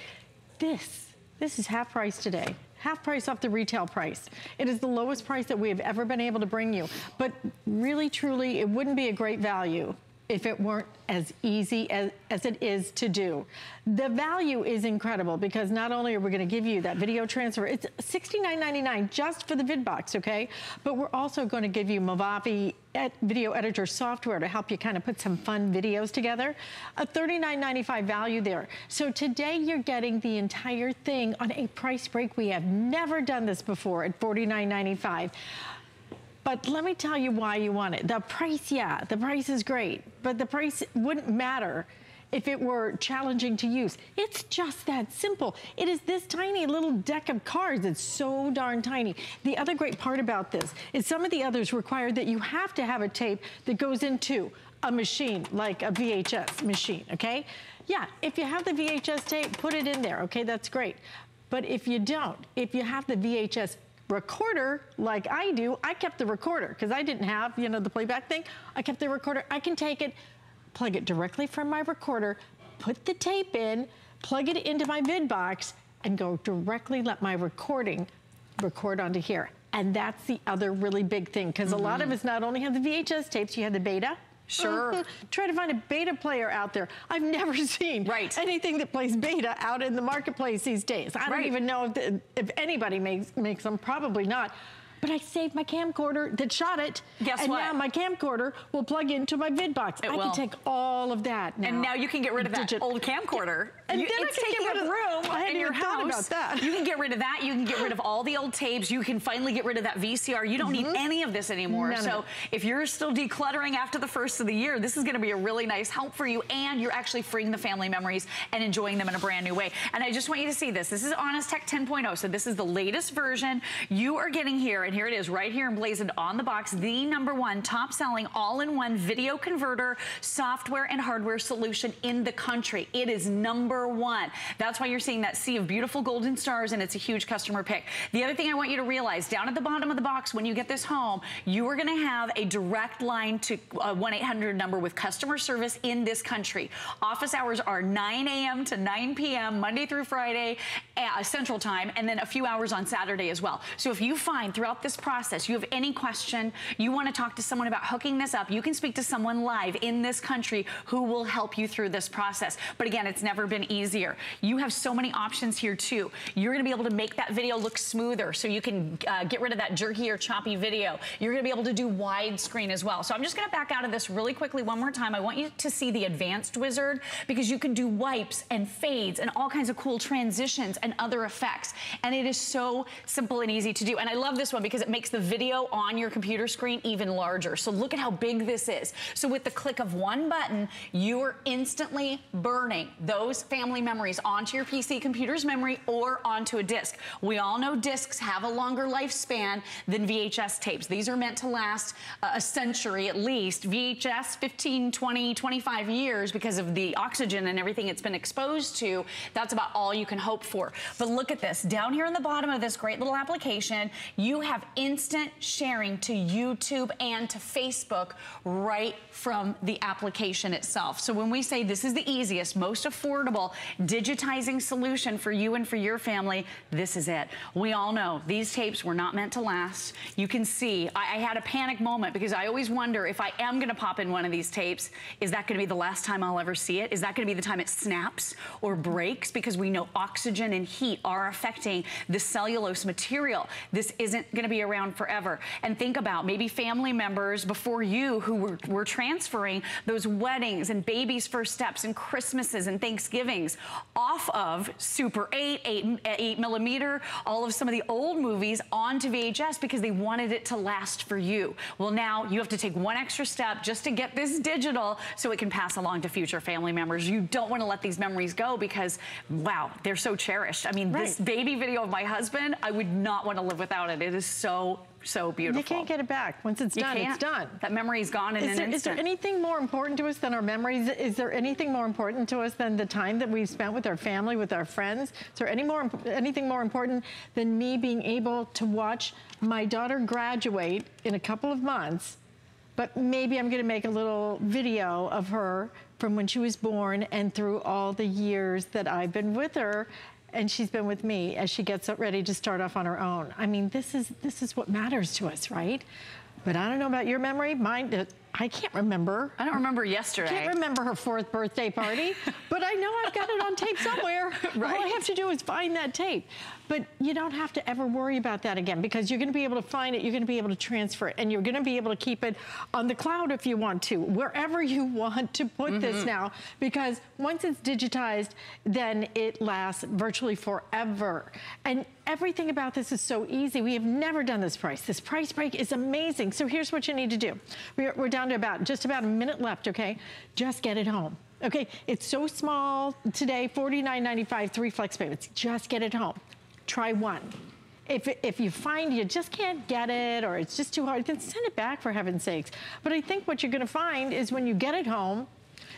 This, this is half price today half price off the retail price. It is the lowest price that we have ever been able to bring you. But really, truly, it wouldn't be a great value if it weren't as easy as, as it is to do. The value is incredible because not only are we gonna give you that video transfer, it's $69.99 just for the VidBox, okay? But we're also gonna give you Movavi video editor software to help you kind of put some fun videos together. A $39.95 value there. So today you're getting the entire thing on a price break. We have never done this before at $49.95. But let me tell you why you want it. The price, yeah, the price is great, but the price wouldn't matter if it were challenging to use. It's just that simple. It is this tiny little deck of cards. It's so darn tiny. The other great part about this is some of the others require that you have to have a tape that goes into a machine, like a VHS machine, okay? Yeah, if you have the VHS tape, put it in there, okay? That's great. But if you don't, if you have the VHS recorder like I do, I kept the recorder because I didn't have, you know, the playback thing. I kept the recorder. I can take it, plug it directly from my recorder, put the tape in, plug it into my VidBox, and go directly let my recording record onto here. And that's the other really big thing because mm -hmm. a lot of mm-hmm. us not only have the VHS tapes, you have the beta, Sure. [laughs] Try to find a beta player out there. I've never [laughs] seen right. anything that plays beta out in the marketplace these days. I don't even know if, if anybody makes, makes them, probably not but I saved my camcorder that shot it. Guess and what? now my camcorder will plug into my VidBox. It I will. can take all of that now. And now you can get rid of that Digit. old camcorder. And you, then it's I can taking get rid of, room I in your house. about that. You can get rid of that. You can get rid of all the old tapes. You can finally get rid of that VCR. You don't mm -hmm. need mm-hmm. any of this anymore. None so if you're still decluttering after the first of the year, this is going to be a really nice help for you. And you're actually freeing the family memories and enjoying them in a brand new way. And I just want you to see this. This is Honestech 10.0. So this is the latest version. You are getting here, and here it is right here emblazoned on the box, the number one top selling all-in-one video converter software and hardware solution in the country. It is number one. That's why you're seeing that sea of beautiful golden stars and it's a huge customer pick. The other thing I want you to realize, down at the bottom of the box when you get this home, you are gonna have a direct line to a 1-800 number with customer service in this country. Office hours are 9 a.m. to 9 p.m. Monday through Friday, uh, Central Time, and then a few hours on Saturday as well. So if you find throughout this process, you have any question, you want to talk to someone about hooking this up, you can speak to someone live in this country who will help you through this process. But again, it's never been easier. You have so many options here too. You're going to be able to make that video look smoother so you can uh, get rid of that jerky or choppy video. You're going to be able to do widescreen as well. So I'm just going to back out of this really quickly one more time. I want you to see the advanced wizard because you can do wipes and fades and all kinds of cool transitions and other effects. And it is so simple and easy to do. And I love this one because it makes the video on your computer screen even larger. So look at how big this is. So with the click of one button, you are instantly burning those family memories onto your PC computer's memory or onto a disk. We all know discs have a longer lifespan than VHS tapes. These are meant to last uh, a century at least. VHS, 15, 20, 25 years because of the oxygen and everything it's been exposed to. That's about all you can hope for. But look at this. Down here in the bottom of this great little application, you have instant sharing to YouTube and to Facebook right from the application itself. So when we say this is the easiest, most affordable digitizing solution for you and for your family, this is it. We all know these tapes were not meant to last. You can see, I, I had a panic moment because I always wonder if I am gonna pop in one of these tapes, is that gonna be the last time I'll ever see it? Is that gonna be the time it snaps or breaks? Because we know oxygen and heat are affecting the cellulose material. This isn't gonna be around forever. And think about maybe family members before you who were, were transferring those weddings and babies' first steps and Christmases and Thanksgivings off of Super 8, 8, 8 millimeter, all of some of the old movies onto VHS because they wanted it to last for you. Well, now you have to take one extra step just to get this digital so it can pass along to future family members. You don't want to let these memories go because, wow, they're so cherished. I mean, right. this baby video of my husband, I would not want to live without it. It is so so beautiful. You can't get it back. Once it's you done, it's done. That memory is gone in is an there, instant. Is there anything more important to us than our memories? Is there anything more important to us than the time that we've spent with our family, with our friends? Is there any more, anything more important than me being able to watch my daughter graduate in a couple of months, but maybe I'm gonna make a little video of her from when she was born and through all the years that I've been with her and she's been with me as she gets ready to start off on her own. I mean, this is this is what matters to us, right? But I don't know about your memory. Mine, uh, I can't remember. I don't remember yesterday. I can't remember her fourth birthday party, [laughs] but I know I've got it on tape somewhere. right. All I have to do is find that tape. But you don't have to ever worry about that again because you're going to be able to find it, you're going to be able to transfer it, and you're going to be able to keep it on the cloud if you want to, wherever you [laughs] want to put mm -hmm. this mm-hmm. now, because once it's digitized, then it lasts virtually forever. And everything about this is so easy. We have never done this price. This price break is amazing. So here's what you need to do. We're, we're down to about just about a minute left, okay? Just get it home. Okay, it's so small today, $49.95, three flex payments. Just get it home try one. If, if you find you just can't get it or it's just too hard, then send it back for heaven's sakes. But I think what you're gonna find is when you get it home,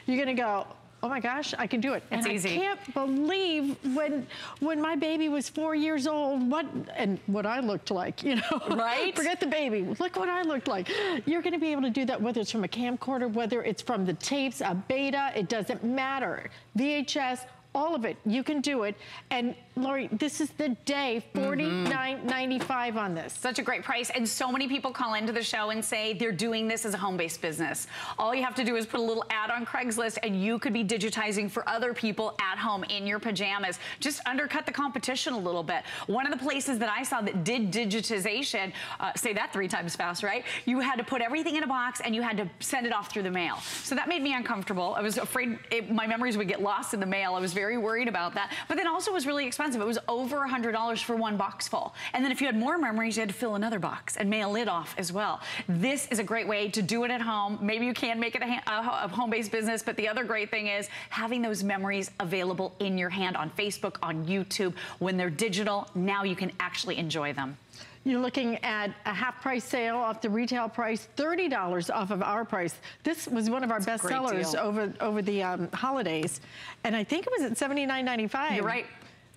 you're gonna go, oh my gosh, I can do it. It's and easy. I can't believe when when my baby was four years old, what and what I looked like, you know. Right? [laughs] Forget the baby. Look what I looked like. You're gonna be able to do that whether it's from a camcorder, whether it's from the tapes, a beta, it doesn't matter. VHS, all of it. You can do it. And Lori, this is the day, $49.95 mm-hmm. on this. Such a great price. And so many people call into the show and say they're doing this as a home-based business. All you have to do is put a little ad on Craigslist and you could be digitizing for other people at home in your pajamas. Just undercut the competition a little bit. One of the places that I saw that did digitization, uh, say that three times fast, right? You had to put everything in a box and you had to send it off through the mail. So that made me uncomfortable. I was afraid it, my memories would get lost in the mail. I was very worried about that. But then also was really expensive. It was over $100 for one box full. And then if you had more memories, you had to fill another box and mail it off as well. This is a great way to do it at home. Maybe you can make it a, a home-based business, but the other great thing is having those memories available in your hand on Facebook, on YouTube. When they're digital, now you can actually enjoy them. You're looking at a half price sale off the retail price, $30 off of our price. This was one of our That's best sellers over, over the um, holidays. And I think it was at $79.95. You're right.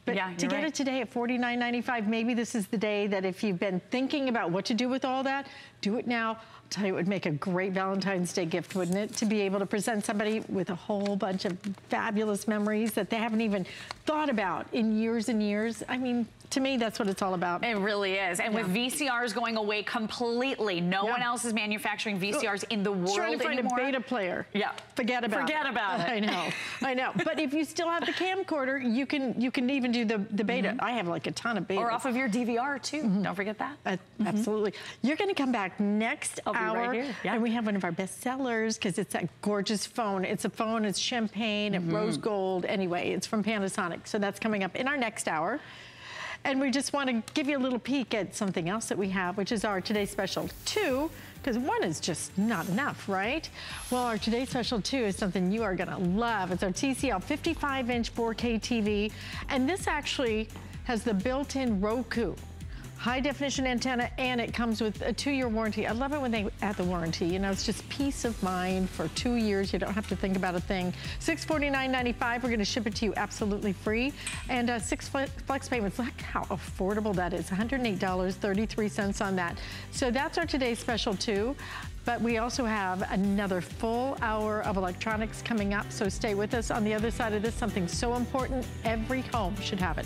But yeah, to get right. it today at $49.95, maybe this is the day that if you've been thinking about what to do with all that, do it now. I'll tell you, it would make a great Valentine's Day gift, wouldn't it? To be able to present somebody with a whole bunch of fabulous memories that they haven't even thought about in years and years. I mean, to me, that's what it's all about. It really is. And Yeah. with VCRs going away completely, no Yeah. one else is manufacturing VCRs in the world Trying to find anymore. a beta player. Yeah. Forget about Forget it. about it. [laughs] I know. I know. But if you still have the camcorder, you can you can even do the, the beta. Mm-hmm. I have like a ton of beta. Or off of your DVR too. Mm-hmm. Don't forget that. Uh, Absolutely. You're going to come back next I'll right hour, here, yeah. and we have one of our best sellers because it's that gorgeous phone. It's a phone. It's champagne and rose gold. Anyway, it's from Panasonic. So that's coming up in our next hour. And we just want to give you a little peek at something else that we have, which is our Today Special 2, because one is just not enough, right? Well, our Today Special 2 is something you are to love. It's our TCL 55-inch 4K TV, and this actually has the built-in Roku high definition antenna and it comes with a two-year warranty. I love it when they add the warranty. You know, it's just peace of mind for two years. You don't have to think about a thing. $649.95. We're gonna ship it to you absolutely free. And uh, six flex payments. Look how affordable that is. $108.33 on that. So that's our today's special too. But we also have another full hour of electronics coming up. So stay with us. On the other side of this, something so important, every home should have it.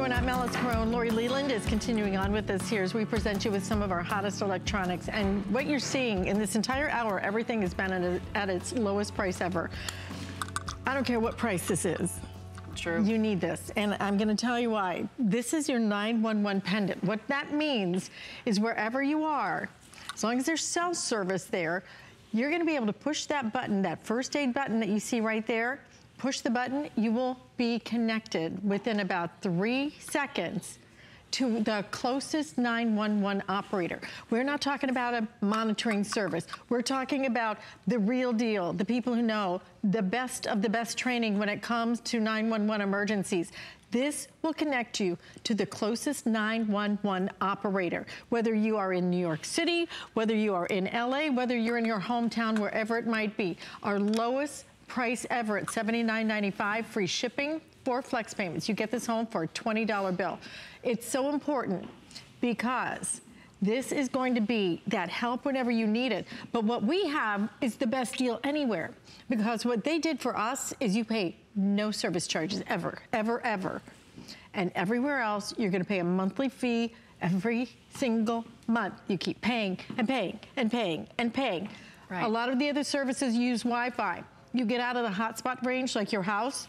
everyone, I'm Alyce Caron. Lori Leland is continuing on with us here as we present you with some of our hottest electronics. And what you're seeing in this entire hour, everything has been at, a, at its lowest price ever. I don't care what price this is. True. You need this, and I'm gonna tell you why. This is your 911 pendant. What that means is wherever you are, as long as there's cell service there, you're gonna be able to push that button, that first aid button that you see right there, push the button, you will be connected within about three seconds to the closest 911 operator. We're not talking about a monitoring service. We're talking about the real deal, the people who know the best of the best training when it comes to 911 emergencies. This will connect you to the closest 911 operator, whether you are in New York City, whether you are in LA, whether you're in your hometown, wherever it might be. Our lowest price ever at $79.95, free shipping, four flex payments. You get this home for a $20 bill. It's so important because this is going to be that help whenever you need it. But what we have is the best deal anywhere because what they did for us is you pay no service charges ever, ever, ever. And everywhere else, you're gonna pay a monthly fee every single month. You keep paying and paying and paying and paying. Right. A lot of the other services use Wi-Fi. You get out of the hotspot range, like your house,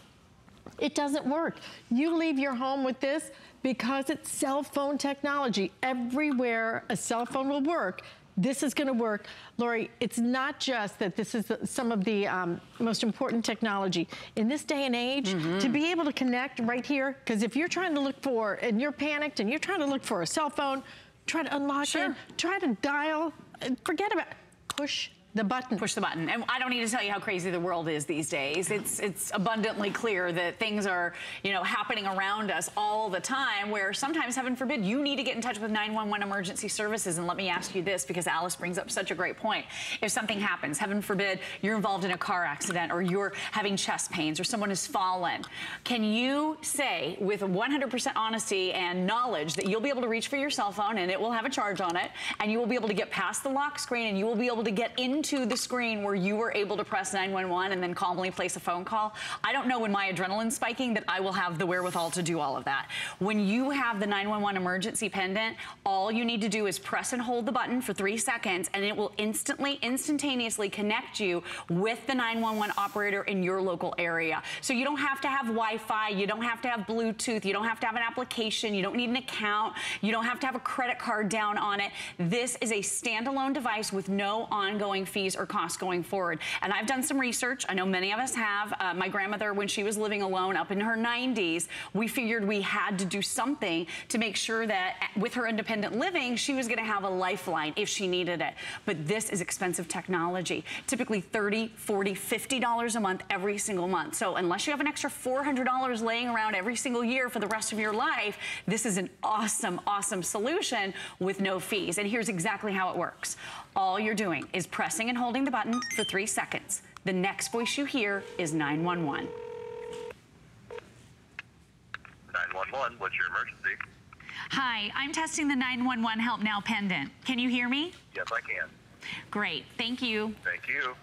it doesn't work. You leave your home with this because it's cell phone technology. Everywhere a cell phone will work, this is gonna work. Lori, it's not just that this is the, some of the um, most important technology. In this day and age, to be able to connect right here, because if you're trying to look for, and you're panicked and you're trying to look for a cell phone, try to unlock Sure. it, try to dial, forget about, push the button. Push the button. And I don't need to tell you how crazy the world is these days. It's it's abundantly clear that things are, you know, happening around us all the time where sometimes, heaven forbid, you need to get in touch with 911 emergency services. And let me ask you this because Alyce brings up such a great point. If something happens, heaven forbid, you're involved in a car accident or you're having chest pains or someone has fallen, can you say with 100% honesty and knowledge that you'll be able to reach for your cell phone and it will have a charge on it and you will be able to get past the lock screen and you will be able to get into to the screen where you were able to press 911 and then calmly place a phone call, I don't know when my adrenaline's spiking that I will have the wherewithal to do all of that. When you have the 911 emergency pendant, all you need to do is press and hold the button for three seconds and it will instantly, instantaneously connect you with the 911 operator in your local area. So you don't have to have Wi-Fi, you don't have to have Bluetooth, you don't have to have an application, you don't need an account, you don't have to have a credit card down on it. This is a standalone device with no ongoing fees or costs going forward. And I've done some research. I know many of us have. Uh, my grandmother, when she was living alone up in her 90s, we figured we had to do something to make sure that with her independent living, she was gonna have a lifeline if she needed it. But this is expensive technology. Typically 30, 40, $50 a month every single month. So unless you have an extra $400 laying around every single year for the rest of your life, this is an awesome, awesome solution with no fees. And here's exactly how it works. All you're doing is pressing and holding the button for three seconds. The next voice you hear is 911. 911, what's your emergency? Hi, I'm testing the 911 Help Now pendant. Can you hear me? Yes, I can. Great, thank you. Thank you.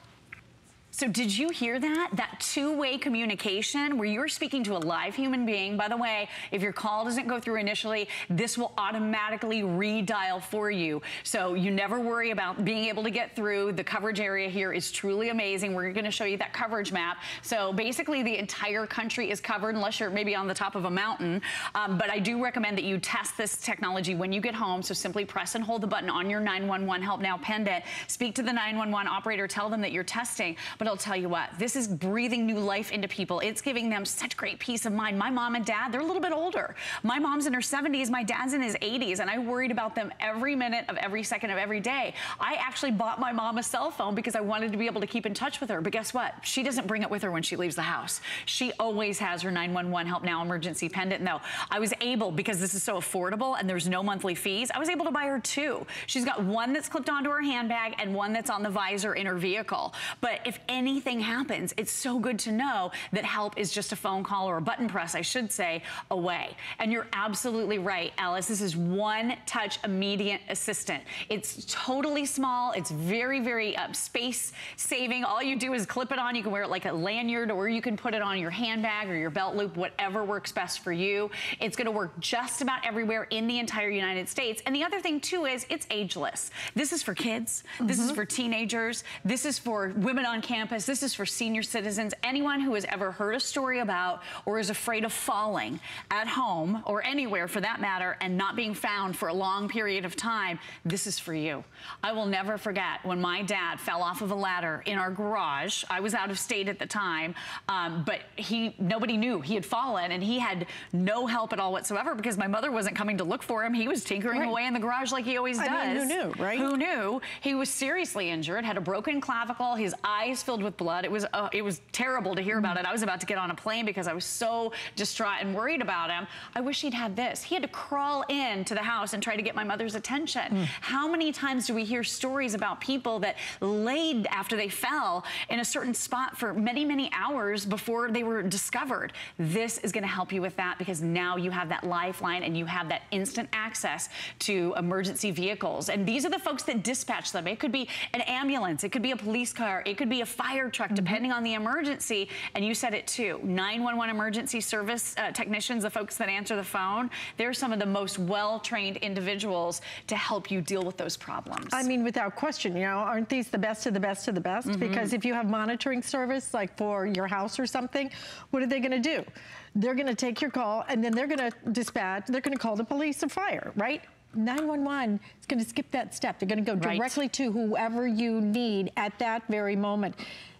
So did you hear that? That two-way communication where you're speaking to a live human being. By the way, if your call doesn't go through initially, this will automatically redial for you. So you never worry about being able to get through. The coverage area here is truly amazing. We're gonna show you that coverage map. So basically the entire country is covered unless you're maybe on the top of a mountain. Um, but I do recommend that you test this technology when you get home. So simply press and hold the button on your 911 Help Now pendant. Speak to the 911 operator, tell them that you're testing. But I'll tell you what, this is breathing new life into people. It's giving them such great peace of mind. My mom and dad, they're a little bit older. My mom's in her 70s, my dad's in his 80s, and I worried about them every minute of every second of every day. I actually bought my mom a cell phone because I wanted to be able to keep in touch with her. But guess what? She doesn't bring it with her when she leaves the house. She always has her 911 Help Now emergency pendant. though. I was able, because this is so affordable and there's no monthly fees, I was able to buy her two. She's got one that's clipped onto her handbag and one that's on the visor in her vehicle. But if anything happens, it's so good to know that help is just a phone call or a button press, I should say, away. And you're absolutely right, Alyce. This is one touch immediate assistant. It's totally small. It's very, very uh, space saving. All you do is clip it on. You can wear it like a lanyard or you can put it on your handbag or your belt loop, whatever works best for you. It's going to work just about everywhere in the entire United States. And the other thing too is it's ageless. This is for kids. This is for teenagers. This is for women on campus. This is for senior citizens. Anyone who has ever heard a story about or is afraid of falling at home or anywhere for that matter and not being found for a long period of time, this is for you. I will never forget when my dad fell off of a ladder in our garage. I was out of state at the time, um, but he nobody knew he had fallen and he had no help at all whatsoever because my mother wasn't coming to look for him. He was tinkering Right. away in the garage like he always does. I mean, who knew, right? Who knew? He was seriously injured, had a broken clavicle, his eyes filled with blood. It was uh, it was terrible to hear about it. I was about to get on a plane because I was so distraught and worried about him. I wish he'd had this. He had to crawl into the house and try to get my mother's attention. How many times do we hear stories about people that laid after they fell in a certain spot for many, many hours before they were discovered? This is going to help you with that because now you have that lifeline and you have that instant access to emergency vehicles. And these are the folks that dispatch them. It could be an ambulance, it could be a police car, it could be a fire truck, depending on the emergency. And you said it too 911 emergency service uh, technicians, the folks that answer the phone, they're some of the most well trained individuals to help you deal with those problems. I mean, without question, you know, aren't these the best of the best of the best? Mhm. Because if you have monitoring service, like for your house or something, what are they gonna do? They're gonna take your call and then they're gonna dispatch, they're gonna call the police or fire, right? 911 is gonna skip that step. They're gonna go Right. directly to whoever you need at that very moment.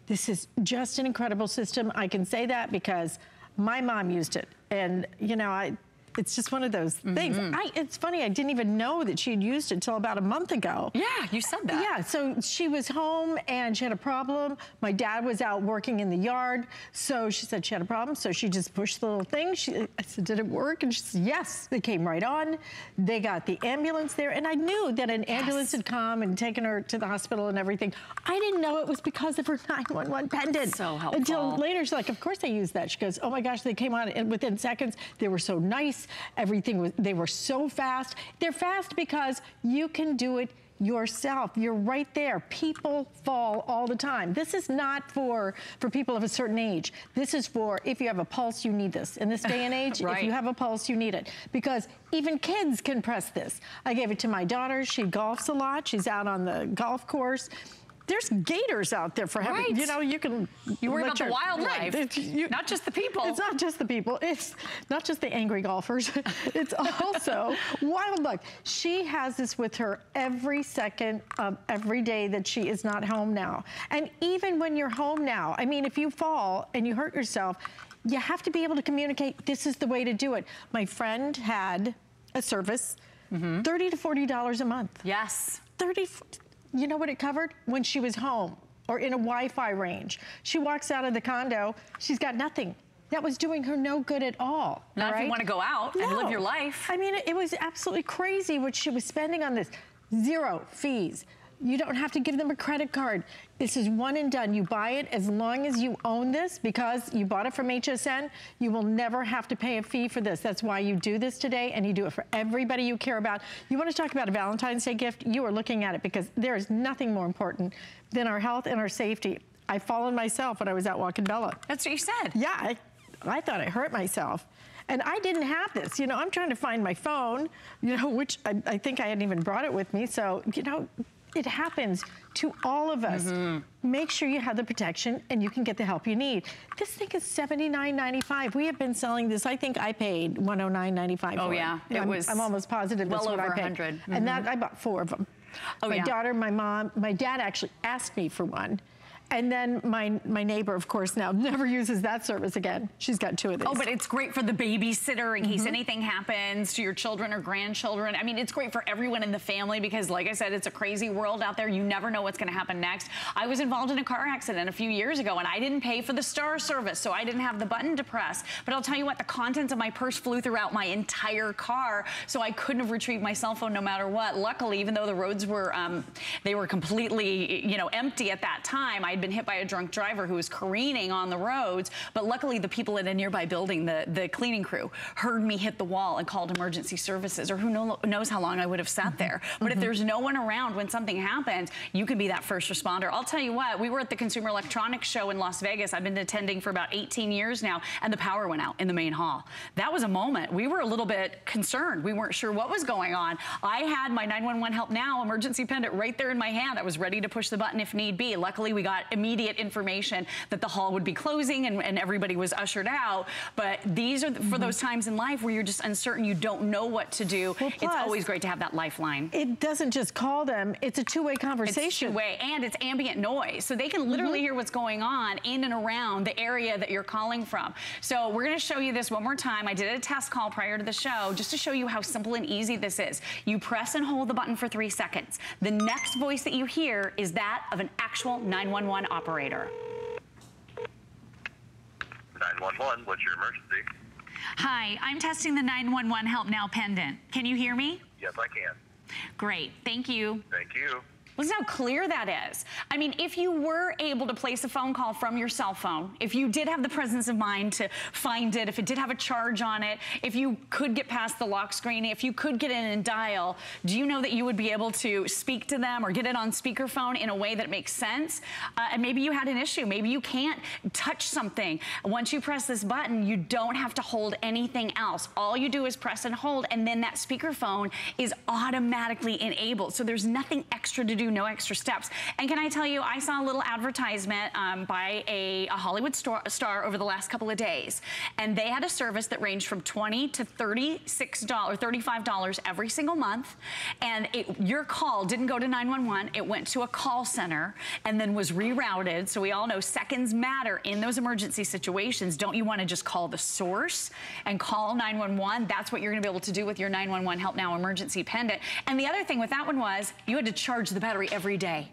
This is just an incredible system. I can say that because my mom used it. And, you know, I, it's just one of those things. Mm-hmm. I, it's funny, I didn't even know that she had used it until about a month ago. Yeah, you said that. Yeah, so she was home and she had a problem. My dad was out working in the yard, so she said she had a problem. So she just pushed the little thing. She, I said, did it work? And she said, yes. They came right on. They got the ambulance there, and I knew that an ambulance had come and taken her to the hospital and everything. I didn't know it was because of her 911 pendant. So helpful. Until later, she's like, of course I used that. She goes, oh my gosh, they came on and within seconds. They were so nice. Everything was, they were so fast. They're fast because you can do it yourself. You're right there. People fall all the time. This is not for, for people of a certain age. This is for if you have a pulse, you need this. In this day and [laughs] age, Right. if you have a pulse, you need it. Because even kids can press this. I gave it to my daughter. She golfs a lot. She's out on the golf course. There's gators out there for having, Right. you know, you can. You worry about the your- wildlife, Right. It's- not just the people. It's not just the people. It's not just the angry golfers. [laughs] It's also [laughs] wildlife. She has this with her every second of every day that she is not home now. And even when you're home now, I mean, if you fall and you hurt yourself, you have to be able to communicate, this is the way to do it. My friend had a service, mm-hmm. 30 to $40 a month. Yes. 30, you know what it covered? When she was home or in a Wi-Fi range. She walks out of the condo, she's got nothing. That was doing her no good at all. Not all if you wanna go out and live your life. I mean, it was absolutely crazy what she was spending on this. Zero fees. You don't have to give them a credit card. This is one and done. You buy it as long as you own this because you bought it from HSN. You will never have to pay a fee for this. That's why you do this today and you do it for everybody you care about. You want to talk about a Valentine's Day gift? You are looking at it because there is nothing more important than our health and our safety. I fallen myself when I was out walking Bella. That's what you said. Yeah, I, I thought I hurt myself. And I didn't have this. You know, I'm trying to find my phone, you know, which I, I think I hadn't even brought it with me. So, you know, it happens to all of us. Mm-hmm. Make sure you have the protection and you can get the help you need. This thing is $79.95. We have been selling this, I think I paid $109.95 Oh, for yeah. it. It I'm, was I'm almost positive well that's what over I paid. 100. And mm-hmm. that, I bought four of them. Oh, my yeah. daughter, my mom, my dad actually asked me for one. And then my, my neighbor, of course, now [laughs] never uses that service again. She's got two of these. Oh, but it's great for the babysitter in case anything happens to your children or grandchildren. I mean, it's great for everyone in the family because, like I said, it's a crazy world out there. You never know what's going to happen next. I was involved in a car accident a few years ago, and I didn't pay for the star service, so I didn't have the button to press. But I'll tell you what, the contents of my purse flew throughout my entire car, so I couldn't have retrieved my cell phone no matter what. Luckily, even though the roads were, um, they were completely, you know, empty at that time, I'd been hit by a drunk driver who was careening on the roads. But luckily, the people in a nearby building, the, the cleaning crew, heard me hit the wall and called emergency services, or who know, knows how long I would have sat mm-hmm. there. But if mm-hmm. there's no one around when something happens, you can be that first responder. I'll tell you what, we were at the Consumer Electronics Show in Las Vegas. I've been attending for about 18 years now, and the power went out in the main hall. That was a moment. We were a little bit concerned. We weren't sure what was going on. I had my 911 Help Now emergency pendant right there in my hand. I was ready to push the button if need be. Luckily, we got immediate information that the hall would be closing and, and everybody was ushered out. But these are for mm-hmm. those times in life where you're just uncertain, you don't know what to do. Well, it's always great to have that lifeline. it doesn't just call them, it's a two-way It's conversation. two-way, and it's ambient noise. So they can mm-hmm. literally hear what's going on in and around the area that you're calling from. So we're gonna show you this one more time. I did a test call prior to the show just to show you how simple and easy this is. You press and hold the button for three seconds. The next voice that you hear is that of an actual 911 operator. 911, what's your emergency? Hi, I'm testing the 911 Help Now pendant. Can you hear me? Yes, I can. Great, thank you. Thank you. Listen how clear that is. I mean, if you were able to place a phone call from your cell phone, if you did have the presence of mind to find it, if it did have a charge on it, if you could get past the lock screen, if you could get in and dial, do you know that you would be able to speak to them or get it on speakerphone in a way that makes sense? Uh, and maybe you had an issue. Maybe you can't touch something. Once you press this button, you don't have to hold anything else. All you do is press and hold, and then that speakerphone is automatically enabled. So there's nothing extra to do, no extra steps. And can I tell you, I saw a little advertisement um, by a, a Hollywood star, star over the last couple of days, and they had a service that ranged from 20 to $36, $35 every single month, and it, your call didn't go to 911, it went to a call center and then was rerouted. So we all know seconds matter in those emergency situations. Don't you want to just call the source and call 911? That's what you're going to be able to do with your 911 Help Now emergency pendant. And the other thing with that one was you had to charge the every day.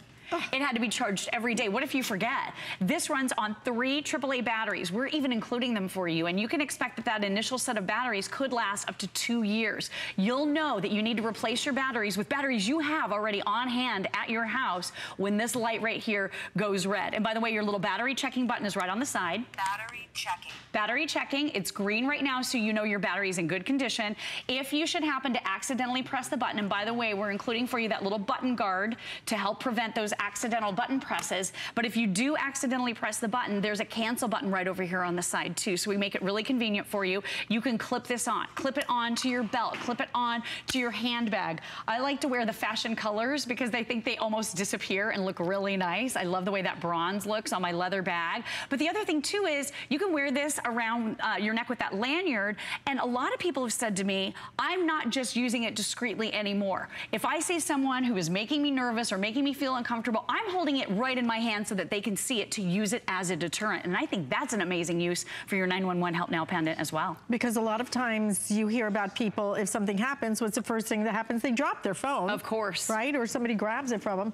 It had to be charged every day. What if you forget? This runs on three AAA batteries. We're even including them for you. And you can expect that that initial set of batteries could last up to two years. You'll know that you need to replace your batteries with batteries you have already on hand at your house when this light right here goes red. And by the way, your little battery checking button is right on the side. Battery checking. Battery checking. It's green right now, so you know your battery is in good condition. If you should happen to accidentally press the button, and by the way, we're including for you that little button guard to help prevent those accidental button presses. But if you do accidentally press the button, there's a cancel button right over here on the side too. So we make it really convenient for you. You can clip this on, clip it on to your belt, clip it on to your handbag. I like to wear the fashion colors because they think they almost disappear and look really nice. I love the way that bronze looks on my leather bag. But the other thing too is you can wear this around uh, your neck with that lanyard. And a lot of people have said to me, I'm not just using it discreetly anymore. If I see someone who is making me nervous or making me feel uncomfortable, I'm holding it right in my hand so that they can see it to use it as a deterrent. And I think that's an amazing use for your 911 Help Now pendant as well. Because a lot of times you hear about people, if something happens, what's the first thing that happens? They drop their phone. Of course. Right? Or somebody grabs it from them.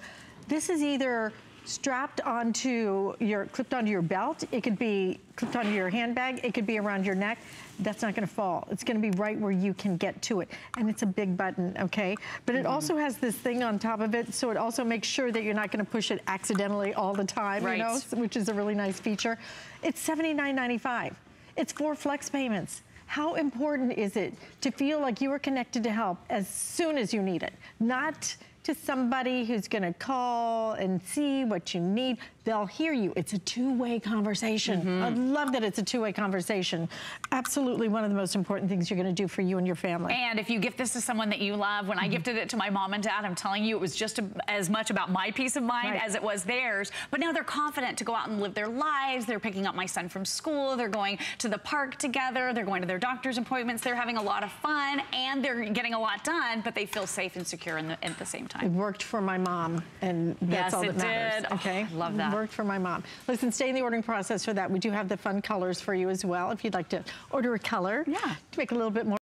This is either strapped onto your, clipped onto your belt. It could be clipped onto your handbag. It could be around your neck. That's not gonna fall. It's gonna be right where you can get to it. And it's a big button, okay? But it Mhm. also has this thing on top of it, so it also makes sure that you're not gonna push it accidentally all the time, Right. you know, which is a really nice feature. It's $79.95. It's four flex payments. How important is it to feel like you are connected to help as soon as you need it? Not to somebody who's gonna call and see what you need. They'll hear you. It's a two-way conversation. I love that it's a two-way conversation. Absolutely one of the most important things you're gonna do for you and your family. And if you gift this to someone that you love, when I Mm-hmm. gifted it to my mom and dad, I'm telling you, it was just a, as much about my peace of mind Right. as it was theirs. But now they're confident to go out and live their lives. They're picking up my son from school. They're going to the park together. They're going to their doctor's appointments. They're having a lot of fun and they're getting a lot done, but they feel safe and secure in the, at the same time. It worked for my mom, and that's Yes, all that matters. did. Oh, Okay, I love that. Worked for my mom. Listen, stay in the ordering process for that. We do have the fun colors for you as well. If you'd like to order a color, yeah, to make a little bit more.